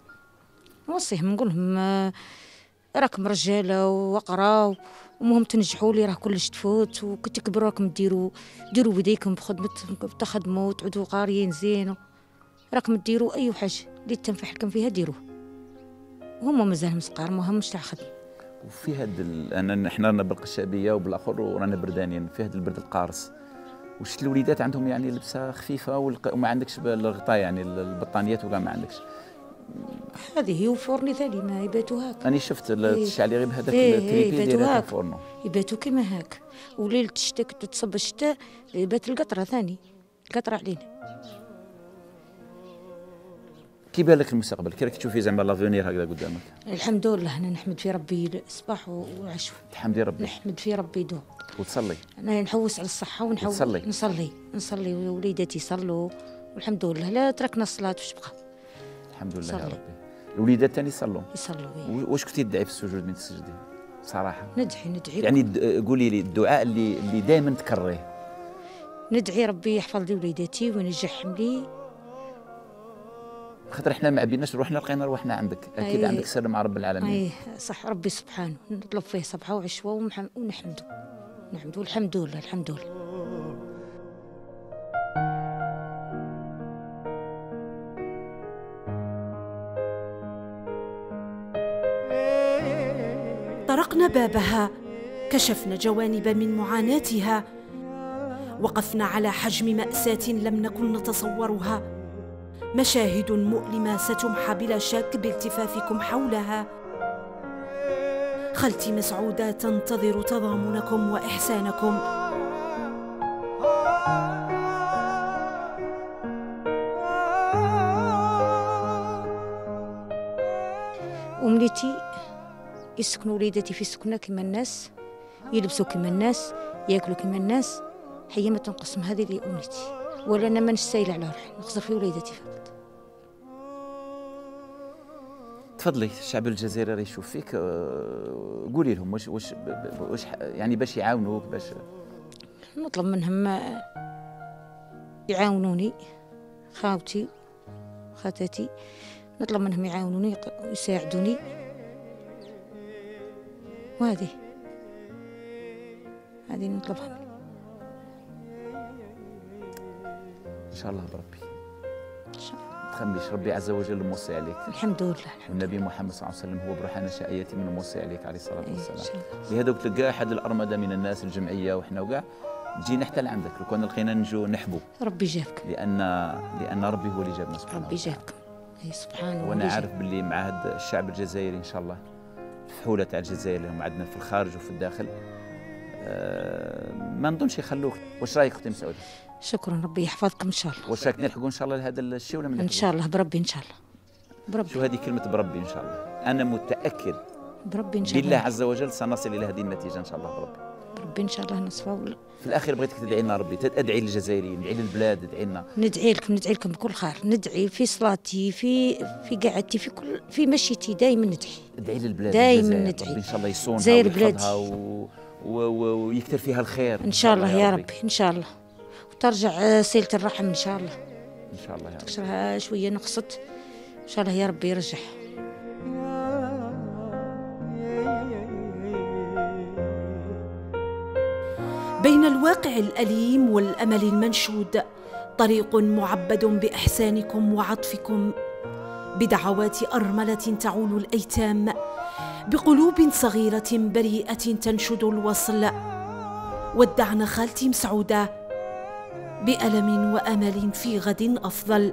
نوصيهم نقول لهم آه، راكم رجالة وقراو المهم تنجحوا لي راه كلش تفوت وكي تكبروا راكم ديروا ديروا بديكم بخدمتكم تخدموا وتعودوا قاريين زين. راكم ديروا أي حاجة اللي تنفع لكم فيها ديروه. هما مازالهم صغار ما همش تاع خدمة. وفي هاد ال... انا إحنا رانا بالقشابيه وبالآخر ورانا بردانين في هاد البرد القارس وش الوليدات عندهم يعني لبسة خفيفة والق... وما عندكش الغطاء يعني البطانيات وكاع ما عندكش. هذه هي وفورني ثاني ما يباتوا هاك. أنا شفت إيه. تشعلي غير بهذاك إيه، إيه، التريبي يباتوا ديالها هاك. الفورنو يباتوا كيما هاك. وليلة الشتاء كنت تصب الشتاء يبات القطرة ثاني. القطرة علينا. كي بالك المستقبل؟ كي راك تشوفي زعما l'avenir هكذا قدامك؟ الحمد لله أنا نحمد في ربي الصباح وعشية. تحمدي ربي. نحمد في ربي دو. وتصلي. أنا نحوس على الصحة ونحوس وتصلي. نصلي. نصلي ووليداتي يصلوا. والحمد لله لا تركنا الصلاة واش بقى الحمد لله يا. ربي. الوليدات ثاني يصلوا؟ يصلوا واش كنتي تدعي في السجود من تسجدي صراحة. ندعي ندعي. يعني قولي لي الدعاء اللي اللي دائما تكرريه ندعي ربي يحفظ لي وليداتي وينجحهم لي. خاطر إحنا ما عبيناش روحنا لقينا روحنا عندك. أكيد أي. عندك سر مع رب العالمين. إيه صح ربي سبحانه. نطلب فيه صبحة وعشوة ومح- ونحمده. نحمده الحمد لله الحمد لله. طرقنا بابها كشفنا جوانب من معاناتها وقفنا على حجم مأساة لم نكن نتصورها. مشاهد مؤلمة ستمحى بلا شك بالتفافكم حولها. خالتي مسعودة تنتظر تضامنكم وإحسانكم. أمنيتي يسكنوا وليداتي في سكنة كما الناس يلبسوا كما الناس يأكلوا كما الناس. هي ما تنقسم هذه اللي ولا أنا ما نستاهل على روحي نخسر في وليداتي فقط. تفضلي الشعب الجزائري يشوف فيك آه، قولي لهم واش واش واش يعني باش يعاونوك باش نطلب منهم آه، يعاونوني خاوتي خاتاتي نطلب منهم يعاونوني يساعدوني وهذه هذه نطلبها منهم. إن شاء الله بربي إن شاء الله. تخميش ربي عز وجل موصي عليك. الحمد لله. الحمد والنبي محمد صلى الله عليه وسلم هو بروحانه شائيتي من موصي عليك عليه الصلاة إن والسلام. الله. لهذا قلت لك كاع أحد الأرمدة من الناس الجمعية وحنا وكاع تجينا حتى لعندك لو كان لقينا نجو نحبو. ربي جابك لأن لأن ربي هو اللي جابنا سبحانه ربي. جابك اي سبحانه وأنا اللي عارف. باللي مع هذا الشعب الجزائري إن شاء الله الفحوله تاع الجزائر اللي هم عندنا في الخارج وفي الداخل ما نظنش يخلوك. واش رأيك أختي مسعود؟ شكرا ربي يحفظكم إن شاء الله. واش رايك نلحقوا إن شاء الله لهذا الشيء ولا ما إن؟ شاء الله بربي إن شاء الله. بربي. شو هذه كلمة بربي إن شاء الله؟ أنا متأكد. بربي إن شاء بالله الله عز وجل سنصل إلى هذه النتيجة إن شاء الله بربي. بربي إن شاء الله نصفى في الأخير بغيتك تدعي لنا ربي تدعي للجزائريين ادعي للبلاد ادعي لنا. ندعي لكم ندعي لكم بكل خير. ندعي في صلاتي في في قعدتي في كل في مشيتي دائما ندعي. ادعي للبلاد الجزائر. ندعي. ربي إن شاء الله يصونها ويحفظها. و... ويكثر فيها الخير. إن شاء الله يا ربي إن شاء الله. وترجع آه، صله الرحم إن شاء الله. إن شاء الله يا رب. تكسرها شوية نقصت. إن شاء الله يا ربي يرجعها بين الواقع الأليم والأمل المنشود طريق معبد بأحسانكم وعطفكم. بدعوات أرملة تعول الأيتام. بقلوب صغيرة بريئة تنشد الوصل. ودعنا خالتي مسعودة بألم وأمل في غد أفضل.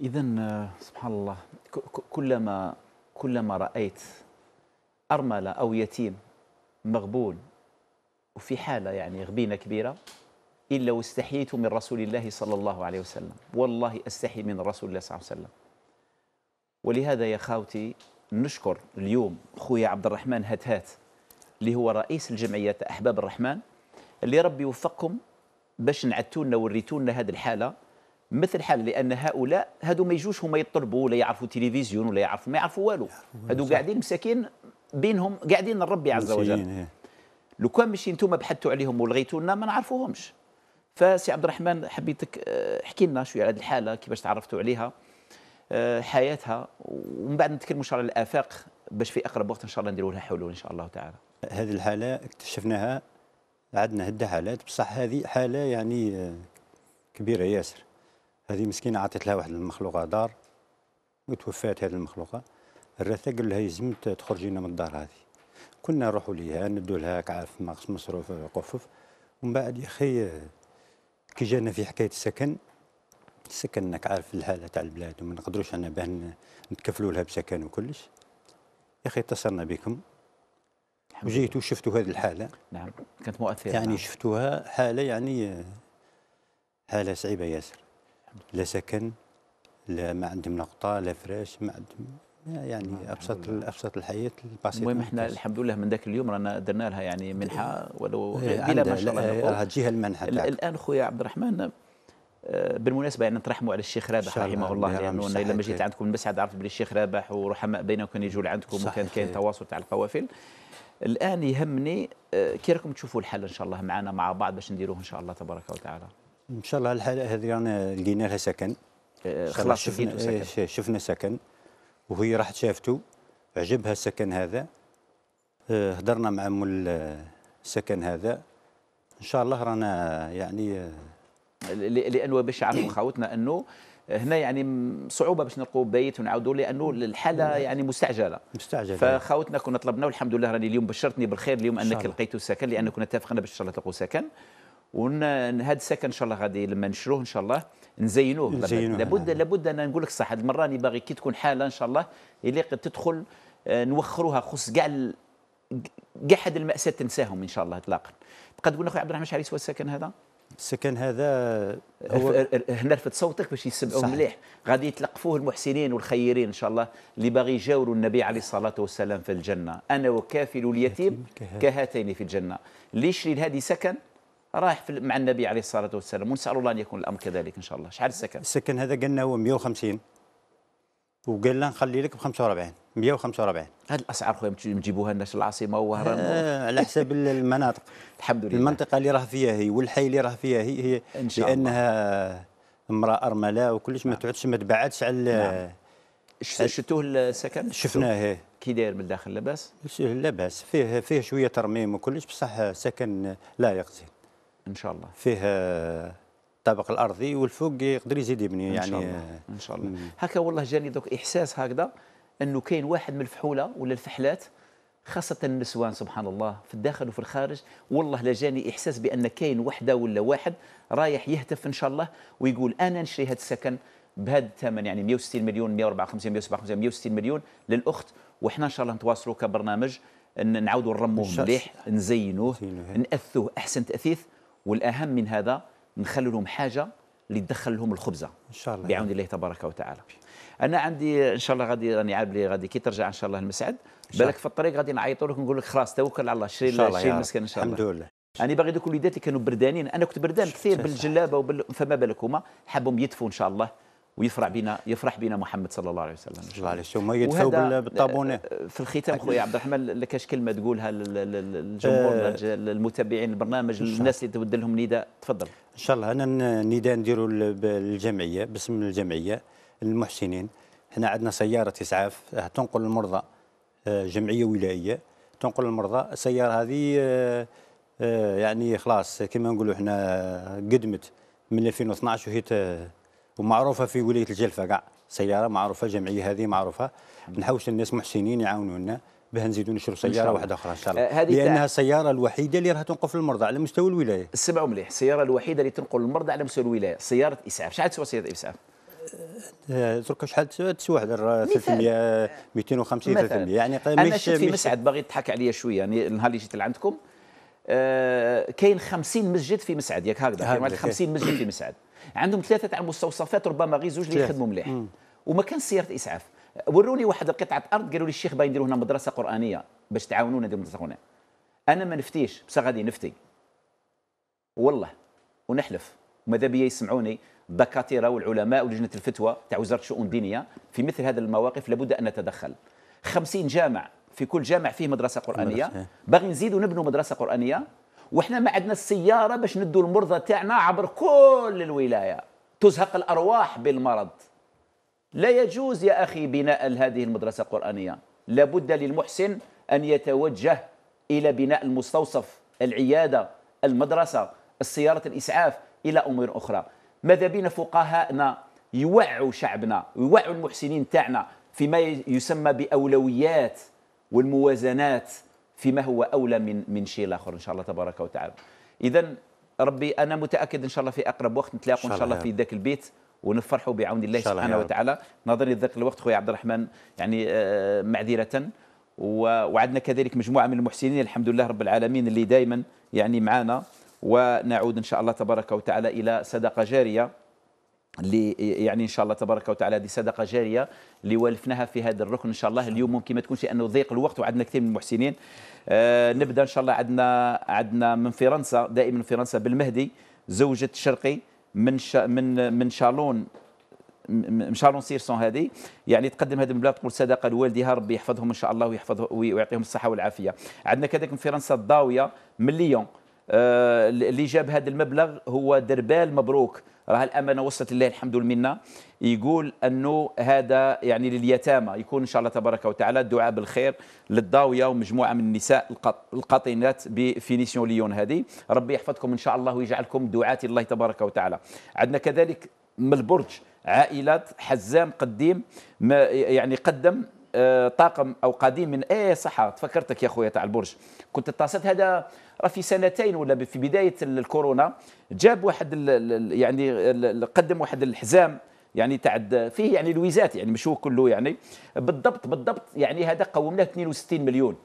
إذا سبحان الله كلما كلما رأيت أرملة أو يتيم مغبون وفي حالة يعني غبينة كبيرة إلا واستحييت من رسول الله صلى الله عليه وسلم والله أستحي من رسول الله صلى الله عليه وسلم. ولهذا يا خاوتي نشكر اليوم خويا عبد الرحمن هتهات اللي هو رئيس الجمعية أحباب الرحمن اللي ربي يوفقكم باش نعتونا وريتونا هذه الحالة مثل حال لأن هؤلاء هادو ما يجوش هما يطلبوا ولا يعرفوا تلفزيون ولا يعرفوا ما يعرفوا والو. هادو قاعدين مساكين بينهم قاعدين لربي عز وجل. إيه. لو كان مشي أنتم بحثتوا عليهم ولغيتونا ما نعرفوهمش. فسي عبد الرحمن حبيتك آه، احكي لنا شوية على هذه الحالة كيفاش تعرفتوا عليها آه، حياتها ومن بعد نتكلموا إن شاء الله على الآفاق باش في أقرب وقت إن شاء الله نديروا لها حلول إن شاء الله تعالى. هذه الحالة اكتشفناها عندنا هدة حالات. بصح هذه حالة يعني آه، كبيرة ياسر. هذه مسكينة عطيت لها واحد المخلوقة دار وتوفات هذه المخلوقة. الرثة قال لها يلزم ت- تخرجي لنا من الدار هذه. كنا نروحوا ليها ندوا لها كعاف مقص مصروف قفف ومن بعد يا أخي كي جانا في حكاية السكن السكن انك عارف الحالة تاع البلاد وما نقدروش أنا باه نتكفلوا لها بسكن وكلش. يا أخي اتصلنا بكم. الحمد لله. وجيتوا شفتوا هذه الحالة. نعم كانت مؤثرة. يعني نعم. شفتوها حالة يعني حالة صعيبة ياسر. لا سكن لا ما عندهم نقطة لا فراش ما عندهم يعني أبسط أبسط الحياة البسيطة المهم إحنا. الحمد لله من ذاك اليوم رانا درنا لها يعني منحة ولو إيه، بلا ما عندها- شاء الله. راها تجيها المنحة ال- تاعك الآن خويا عبد الرحمن آه، بالمناسبة يعني نترحموا على الشيخ رابح رحمه الله لأنه أنا لما. جيت عندكم المسعد عرفت بلي الشيخ رابح ورحماء بينهم كانوا يجوا لعندكم وكان. كاين تواصل تاع القوافل الآن يهمني آه، كي راكم تشوفوا الحل إن شاء الله معنا مع بعض باش نديروه إن شاء الله تبارك وتعالى إن شاء الله الحالة هذه رانا لقينا لها سكن آه، خلاص شفنا إيه، سكن ش- شفنا سكن وهي راحت شافته عجبها السكن هذا. آه، هدرنا مع مول آه، السكن هذا. إن شاء الله رانا يعني آه، لأنه باش يعرفوا خاوتنا أنه هنا يعني صعوبة باش نلقوا بيت ونعاودوا لأنه الحالة يعني مستعجلة. مستعجل فخاوتنا كنا طلبنا والحمد لله راني اليوم بشرتني بالخير اليوم أنك. لقيتوا سكن لأن كنا اتفقنا باش إن شاء الله تلقوا سكن. وهذا السكن إن شاء الله غادي لما نشروه إن شاء الله. نزينوه نزينوه، لابد. لابد أن نقول لك صح هذه المرة راني باغي كي تكون حالة إن شاء الله يليق تدخل آه، نوخروها خص كاع كاع هاد المأساة تنساهم إن شاء الله اطلاقا تقدر تقول لنا خويا عبد الرحمن شحال يسوى السكن هذا؟ السكن هذا هو هنا رفد صوتك باش يسمعوه صحيح. مليح غادي يتلقفوه المحسنين والخيرين إن شاء الله اللي باغي يجاوروا النبي عليه الصلاة والسلام في الجنة أنا وكافل اليتيم كهاتين. كهاتين في الجنة اللي يشري لهذه سكن رايح في مع النبي عليه الصلاة والسلام ونسأل الله أن يكون الأمر كذلك إن شاء الله. شحال السكن؟ السكن هذا قلنا هو 150 وقال لنا نخلي لك ب 45 145 هذه الأسعار خويا نجيبوها لنا العاصمة ووهران آه على حسب المناطق. *laughs* الحمد لله. المنطقة اللي راه فيها هي والحي اللي راه فيها هي هي إن شاء الله. لانها امرأة أرملة وكلش ما تعودش ما تبعدش على نعم. ش- شفتوه السكن؟ شفناه كي داير من الداخل؟ لاباس؟ لا باس فيه فيه شوية ترميم وكلش بصح سكن لائق زين إن شاء الله. فيه الطابق الأرضي والفوق يقدر يزيد يبني إن يعني شاء الله. إن شاء الله. هكا والله جاني دوك إحساس هكذا إنه كاين واحد من الفحولة ولا الفحلات خاصة النسوان سبحان الله في الداخل وفي الخارج والله لا جاني إحساس بأن كاين وحدة ولا واحد رايح يهتف إن شاء الله ويقول أنا نشري هذا السكن بهذا الثمن يعني 160 مليون 154 157 160 مليون للأخت وإحنا إن شاء الله نتواصلوا كبرنامج إن نعاودوا نرموه مليح نزينوه نزينوه. نأثوه أحسن تأثيث. والأهم من هذا نخلوا لهم حاجة اللي تدخل لهم الخبزة إن شاء الله. بعون الله تبارك وتعالى. أنا عندي إن شاء الله غادي راني عارف لي غادي كي ترجع إن شاء الله المسعد. بالك في الطريق غادي نعيطوا لك نقول لك خلاص توكل على الله شري شري. المسكن إن شاء الله. الحمد لله. أنا باغي دوك الوليدات اللي كانوا بردانين. أنا كنت بردان كثير بالجلابة وبال... فما بالك هما. حابهم يدفوا إن شاء الله. ويفرح بنا يفرح بنا محمد صلى الله عليه وسلم. صلى الله عليه وسلم. يدفعوا وهذا- بال- بالطابونة. في الختام خويا عبد الرحمن لكاش كلمة تقولها لل- لل- للجمهور آه. للج- للمتابعين البرنامج الناس اللي تود لهم نداء؟ تفضل. إن شاء الله. أنا ن- نداء نديروا للجمعية باسم الجمعية المحسنين إحنا عندنا سيارة إسعاف آه، تنقل المرضى آه، جمعية ولائية. تنقل المرضى. السيارة هذه آه، آه، يعني خلاص كما نقولوا إحنا قدمت من 2012 وهي ومعروفة في ولاية الجلفة كاع سيارة معروفة الجمعيه هذه معروفة. نحوس الناس محسنين يعاونونا بها نزيدوا نشروا شاء سيارة. واحدة أخرى إن شاء آه، الله. تاع- لأنها السيارة الوحيدة اللي راح تنقل في المرضى على مستوى الولاية. سمعوا مليح. السيارة الوحيدة اللي تنقل المرضى على مستوى الولاية. سيارة إسعاف. شحال تسوى سيارة إسعاف؟ آه، درك شحال تسوى؟ واحد الر- 300 250 مثلاً. 300 يعني أنا شفت في مسعد باغي يضحك عليا شوية. يعني النهار اللي جيت لعندكم آه كاين 50 مسجد في مسعد. ياك هكذا. كاين هكذا واحد 50 مسجد في مسعد. عندهم ثلاثة تاع المستوصفات ربما غير زوج اللي. يخدموا مليح. وما كان سيارة إسعاف. وروني واحد قطعه أرض قالوا لي الشيخ باغي نديروا هنا مدرسة قرآنية باش تعاونونا نديروا مدرسة قرآنية. أنا ما نفتيش بصح غادي نفتي. والله ونحلف. وماذا بيا يسمعوني الدكاترة والعلماء ولجنة الفتوى تاع وزارة الشؤون الدينية في مثل هذه المواقف لابد أن نتدخل. 50 جامع في كل جامع فيه مدرسة قرآنية. باغي نزيدوا نبنوا مدرسة قرآنية؟ وحنا ما عندنا السيارة باش ندوا المرضى تاعنا عبر كل الولاية. تزهق الأرواح بالمرض. لا يجوز يا أخي بناء هذه المدرسة القرآنية. لابد للمحسن أن يتوجه إلى بناء المستوصف العيادة المدرسة السيارة الإسعاف إلى أمور أخرى. ماذا بينا فقهاءنا؟ يوعوا شعبنا ويوعوا المحسنين تاعنا فيما يسمى بأولويات والموازنات. فيما هو أولى من من شيء اخر إن شاء الله تبارك وتعالى. اذا ربي أنا متأكد إن شاء الله في أقرب وقت نتلاقوا إن شاء الله في ذاك البيت ونفرحوا بعون الله إن سبحانه. وتعالى. ناظرين ذاك الوقت خويا عبد الرحمن يعني آه، معذرة. و- وعندنا كذلك مجموعة من المحسنين الحمد لله رب العالمين اللي دائما يعني معنا ونعود إن شاء الله تبارك وتعالى إلى صدقة جارية. اللي يعني إن شاء الله تبارك وتعالى هذه صدقة جارية اللي والفناها في هذا الركن إن شاء الله. اليوم ممكن ما تكونش لأنه ضيق الوقت وعندنا كثير من المحسنين. آه نبدأ إن شاء الله. عندنا عندنا من فرنسا دائما من فرنسا بالمهدي زوجة شرقي من شا من من شالون م- م- شالون سيرسون هذه. يعني تقدم هذا المبلغ تقول صدقة لوالديها ربي يحفظهم إن شاء الله ويحفظه ويعطيهم الصحة والعافية. عندنا كذلك من فرنسا الضاوية من ليون. آه، اللي جاب هذا المبلغ هو دربال مبروك. راه الأمانة وصلت لله الحمد والمنه يقول أنه هذا يعني لليتامى. يكون إن شاء الله تبارك وتعالى الدعاء بالخير للضاوية ومجموعة من النساء القاطنات بفينيسيون ليون هذه. ربي يحفظكم إن شاء الله ويجعلكم دعاة الله تبارك وتعالى. عندنا كذلك من البرج عائلة حزام قديم يعني قدم آه، طاقم أو قديم من إيه صح تفكرتك يا خويا تاع البرج. كنت اتصلت هذا راه في سنتين ولا في بداية الكورونا. جاب واحد ال- ال- يعني ال- قدم واحد الحزام يعني تاع فيه يعني لويزات يعني مش هو كله يعني. بالضبط بالضبط يعني هذا قوم له 62 مليون.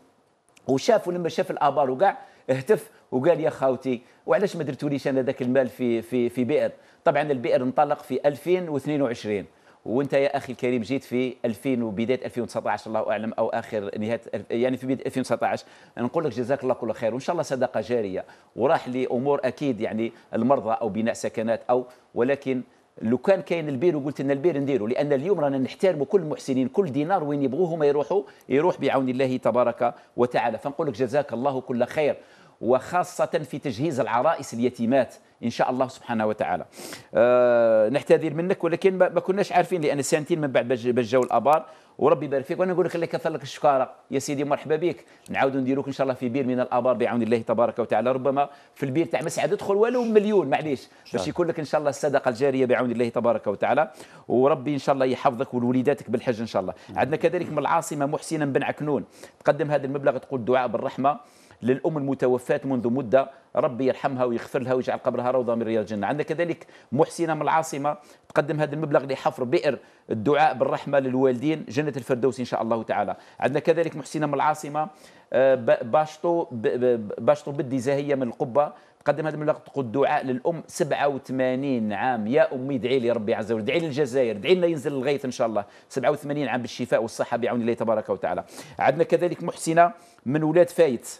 وشافوا لما شاف الآبار وكاع اهتف وقال يا خاوتي وعلاش ما درتوليش أنا ذاك المال في في في بئر؟ طبعا البئر انطلق في 2022 وانت يا أخي الكريم جيت في 2000 وبداية 2019 الله أعلم أو آخر نهاية يعني في بداية 2019 نقول لك جزاك الله كل خير وإن شاء الله صدقة جارية وراح لأمور أكيد يعني المرضى أو بناء سكنات أو ولكن لو كان كاين البير وقلت إن البير نديروا لأن اليوم رانا نحترموا كل المحسنين كل دينار وين يبغوه هما يروحوا يروح بعون الله تبارك وتعالى. فنقول لك جزاك الله كل خير. وخاصة في تجهيز العرائس اليتيمات إن شاء الله سبحانه وتعالى. أه نعتذر منك ولكن ما كناش عارفين لأن سنتين من بعد بج- بجاو الآبار. وربي يبارك فيك وأنا نقول لك الله يكثر لك الشكارة. يا سيدي مرحبا بك. نعاودوا نديروك إن شاء الله في بير من الأبار بعون الله تبارك وتعالى. ربما في البير تاع مسعد ادخل ولو مليون معليش. باش يكون لك إن شاء الله الصدقة الجارية بعون الله تبارك وتعالى. وربي إن شاء الله يحفظك ولوليداتك بالحج إن شاء الله. عندنا كذلك من العاصمه محسنا بن عكنون. تقدم هذا المبلغ تقول دعاء بالرحمة. للأم المتوفاة منذ مدة ربي يرحمها ويغفر لها ويجعل قبرها روضة من رياض الجنة. عندنا كذلك محسنة من العاصمة تقدم هذا المبلغ لحفر بئر الدعاء بالرحمة للوالدين جنة الفردوس إن شاء الله تعالى. عندنا كذلك محسنة من العاصمة آه، باشطو باشطو بدي زاهية من القبة تقدم هذا المبلغ تقول دعاء للأم 87 عام. يا أمي ادعي لي ربي عز وجل ادعي للجزائر ادعي لنا ينزل الغيث إن شاء الله. 87 عام بالشفاء والصحة بعون الله تبارك وتعالى. عندنا كذلك محسنة من ولاد فايت.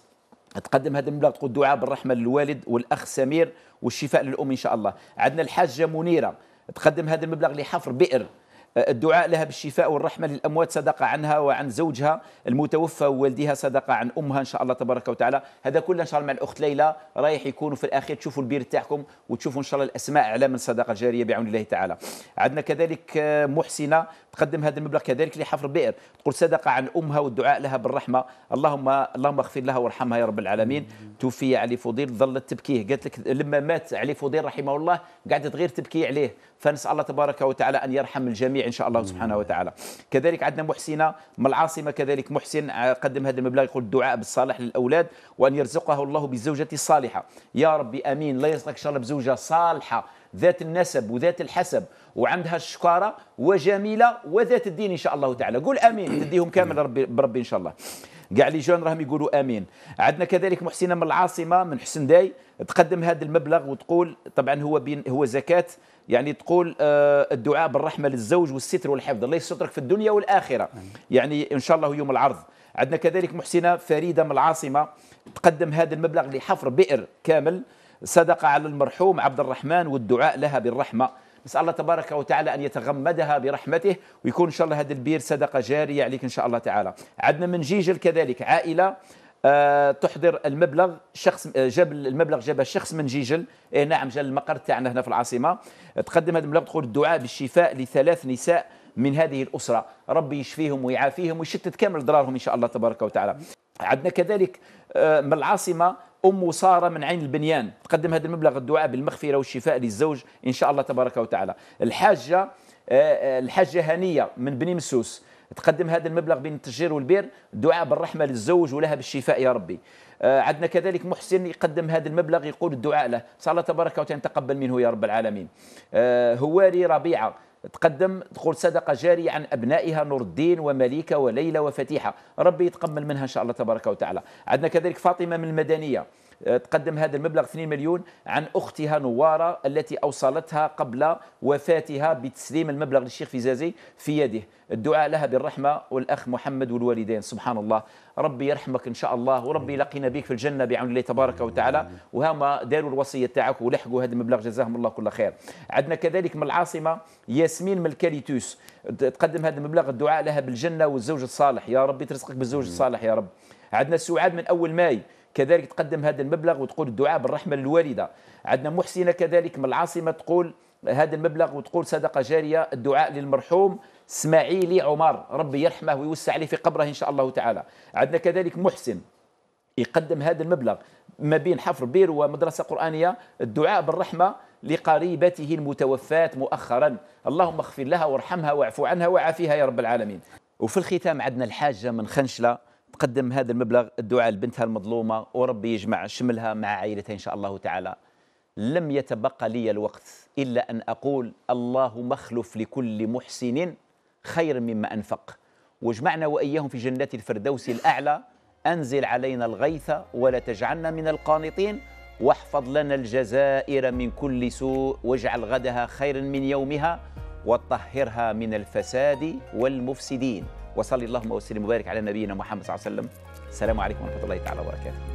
تقدم هذا المبلغ تقول دعاء بالرحمة للوالد والأخ سمير والشفاء للأم إن شاء الله. عندنا الحاجة منيرة تقدم هذا المبلغ لحفر بئر. الدعاء لها بالشفاء والرحمة للأموات صدقة عنها وعن زوجها المتوفى ووالدها صدقة عن أمها إن شاء الله تبارك وتعالى. هذا كله إن شاء الله مع الأخت ليلى رايح يكونوا في الأخير. تشوفوا البير تاعكم وتشوفوا إن شاء الله الأسماء اعلام الصدقه الجاريه بعون الله تعالى. عندنا كذلك آه، محسنة تقدم هذا المبلغ كذلك لحفر بئر. تقول صدقة عن أمها والدعاء لها بالرحمة. اللهم اللهم اغفر لها وارحمها يا رب العالمين. توفي علي فضيل ظلت تبكيه قالت لك لما مات علي فضيل رحمه الله قعدت غير تبكي عليه. فنسأل الله تبارك وتعالى أن يرحم الجميع. إن شاء الله سبحانه وتعالى. كذلك عندنا محسنة من العاصمه كذلك محسن قدم هذا المبلغ يقول الدعاء بالصالح للأولاد وأن يرزقه الله بالزوجه الصالحه يا ربي آمين. لا يرزقك إن شاء الله بزوجة صالحة ذات النسب وذات الحسب وعندها الشكارة وجميلة وذات الدين إن شاء الله تعالى. قول آمين. تديهم كامل ربي بربي إن شاء الله. كاع لي جون راهم يقولوا آمين. عندنا كذلك محسنة من العاصمه من حسن داي تقدم هذا المبلغ وتقول طبعا هو بين هو زكاة يعني تقول آه، الدعاء بالرحمة للزوج والستر والحفظ. الله يسترك في الدنيا والآخرة. يعني إن شاء الله يوم العرض. عندنا كذلك محسنة فريدة من العاصمة تقدم هذا المبلغ لحفر بئر كامل. صدقه على المرحوم عبد الرحمن والدعاء لها بالرحمة. نسأل الله تبارك وتعالى أن يتغمدها برحمته ويكون إن شاء الله هذا البير صدقة جارية عليك إن شاء الله تعالى. عندنا من جيجل كذلك عائلة آه، تحضر المبلغ شخص آه، جاب المبلغ جابه شخص من جيجل. إيه نعم جا المقر تاعنا هنا في العاصمة. تقدم هذا المبلغ تقول الدعاء بالشفاء لثلاث نساء من هذه الأسرة. ربي يشفيهم ويعافيهم ويشتت كامل ضرارهم إن شاء الله تبارك وتعالى. عندنا كذلك آه، من العاصمة أم سارة من عين البنيان. تقدم هذا المبلغ الدعاء بالمغفرة والشفاء للزوج إن شاء الله تبارك وتعالى. الحاجة الحاجة هنية من بني مسوس. تقدم هذا المبلغ بين التشجير والبير دعاء بالرحمة للزوج ولها بالشفاء يا ربي. آه، عندنا كذلك محسن يقدم هذا المبلغ يقول الدعاء له. نسال الله تبارك وتعالى تقبل منه يا رب العالمين. آه، هواري ربيعة تقدم تقول صدقة جارية عن أبنائها نور الدين ومليكة وليلى وفتيحة. ربي يتقبل منها إن شاء الله تبارك وتعالى. عندنا كذلك فاطمة من المدنية. تقدم هذا المبلغ 2 مليون عن أختها نوارة التي أوصلتها قبل وفاتها بتسليم المبلغ للشيخ فيزازي في يده. الدعاء لها بالرحمة والأخ محمد والوالدين. سبحان الله. ربي يرحمك إن شاء الله وربي يلقينا بك في الجنة بعون الله تبارك وتعالى. وهما داروا الوصية تاعك ولحقوا هذا المبلغ. جزاهم الله كل خير. عندنا كذلك من العاصمة ياسمين من الكاليتوس تقدم هذا المبلغ. الدعاء لها بالجنة والزوج الصالح. يا ربي ترزقك بالزوج الصالح يا رب. عندنا سعاد من أول ماي. كذلك تقدم هذا المبلغ وتقول الدعاء بالرحمة للوالدة. عندنا محسنة كذلك من العاصمة تقول هذا المبلغ وتقول صدقة جارية الدعاء للمرحوم إسماعيلي عمر ربي يرحمه ويوسع عليه في قبره إن شاء الله تعالى. عندنا كذلك محسن يقدم هذا المبلغ ما بين حفر بير ومدرسة قرآنية الدعاء بالرحمة لقريبته المتوفاة مؤخرا. اللهم اغفر لها وارحمها واعف عنها وعافيها يا رب العالمين. وفي الختام عندنا الحاجة من خنشلة. تقدم هذا المبلغ الدعاء لبنتها المظلومة وربي يجمع شملها مع عائلتها إن شاء الله تعالى. لم يتبقى لي الوقت إلا أن أقول اللهم اخلف لكل محسن خير مما أنفق. واجمعنا وإياهم في جنات الفردوس الأعلى. أنزل علينا الغيث ولا تجعلنا من القانطين. واحفظ لنا الجزائر من كل سوء. واجعل غدها خيرا من يومها. وطهرها من الفساد والمفسدين. وصلي اللهم وسلم وبارك على نبينا محمد صلى الله عليه وسلم. السلام عليكم ورحمة الله تعالى وبركاته.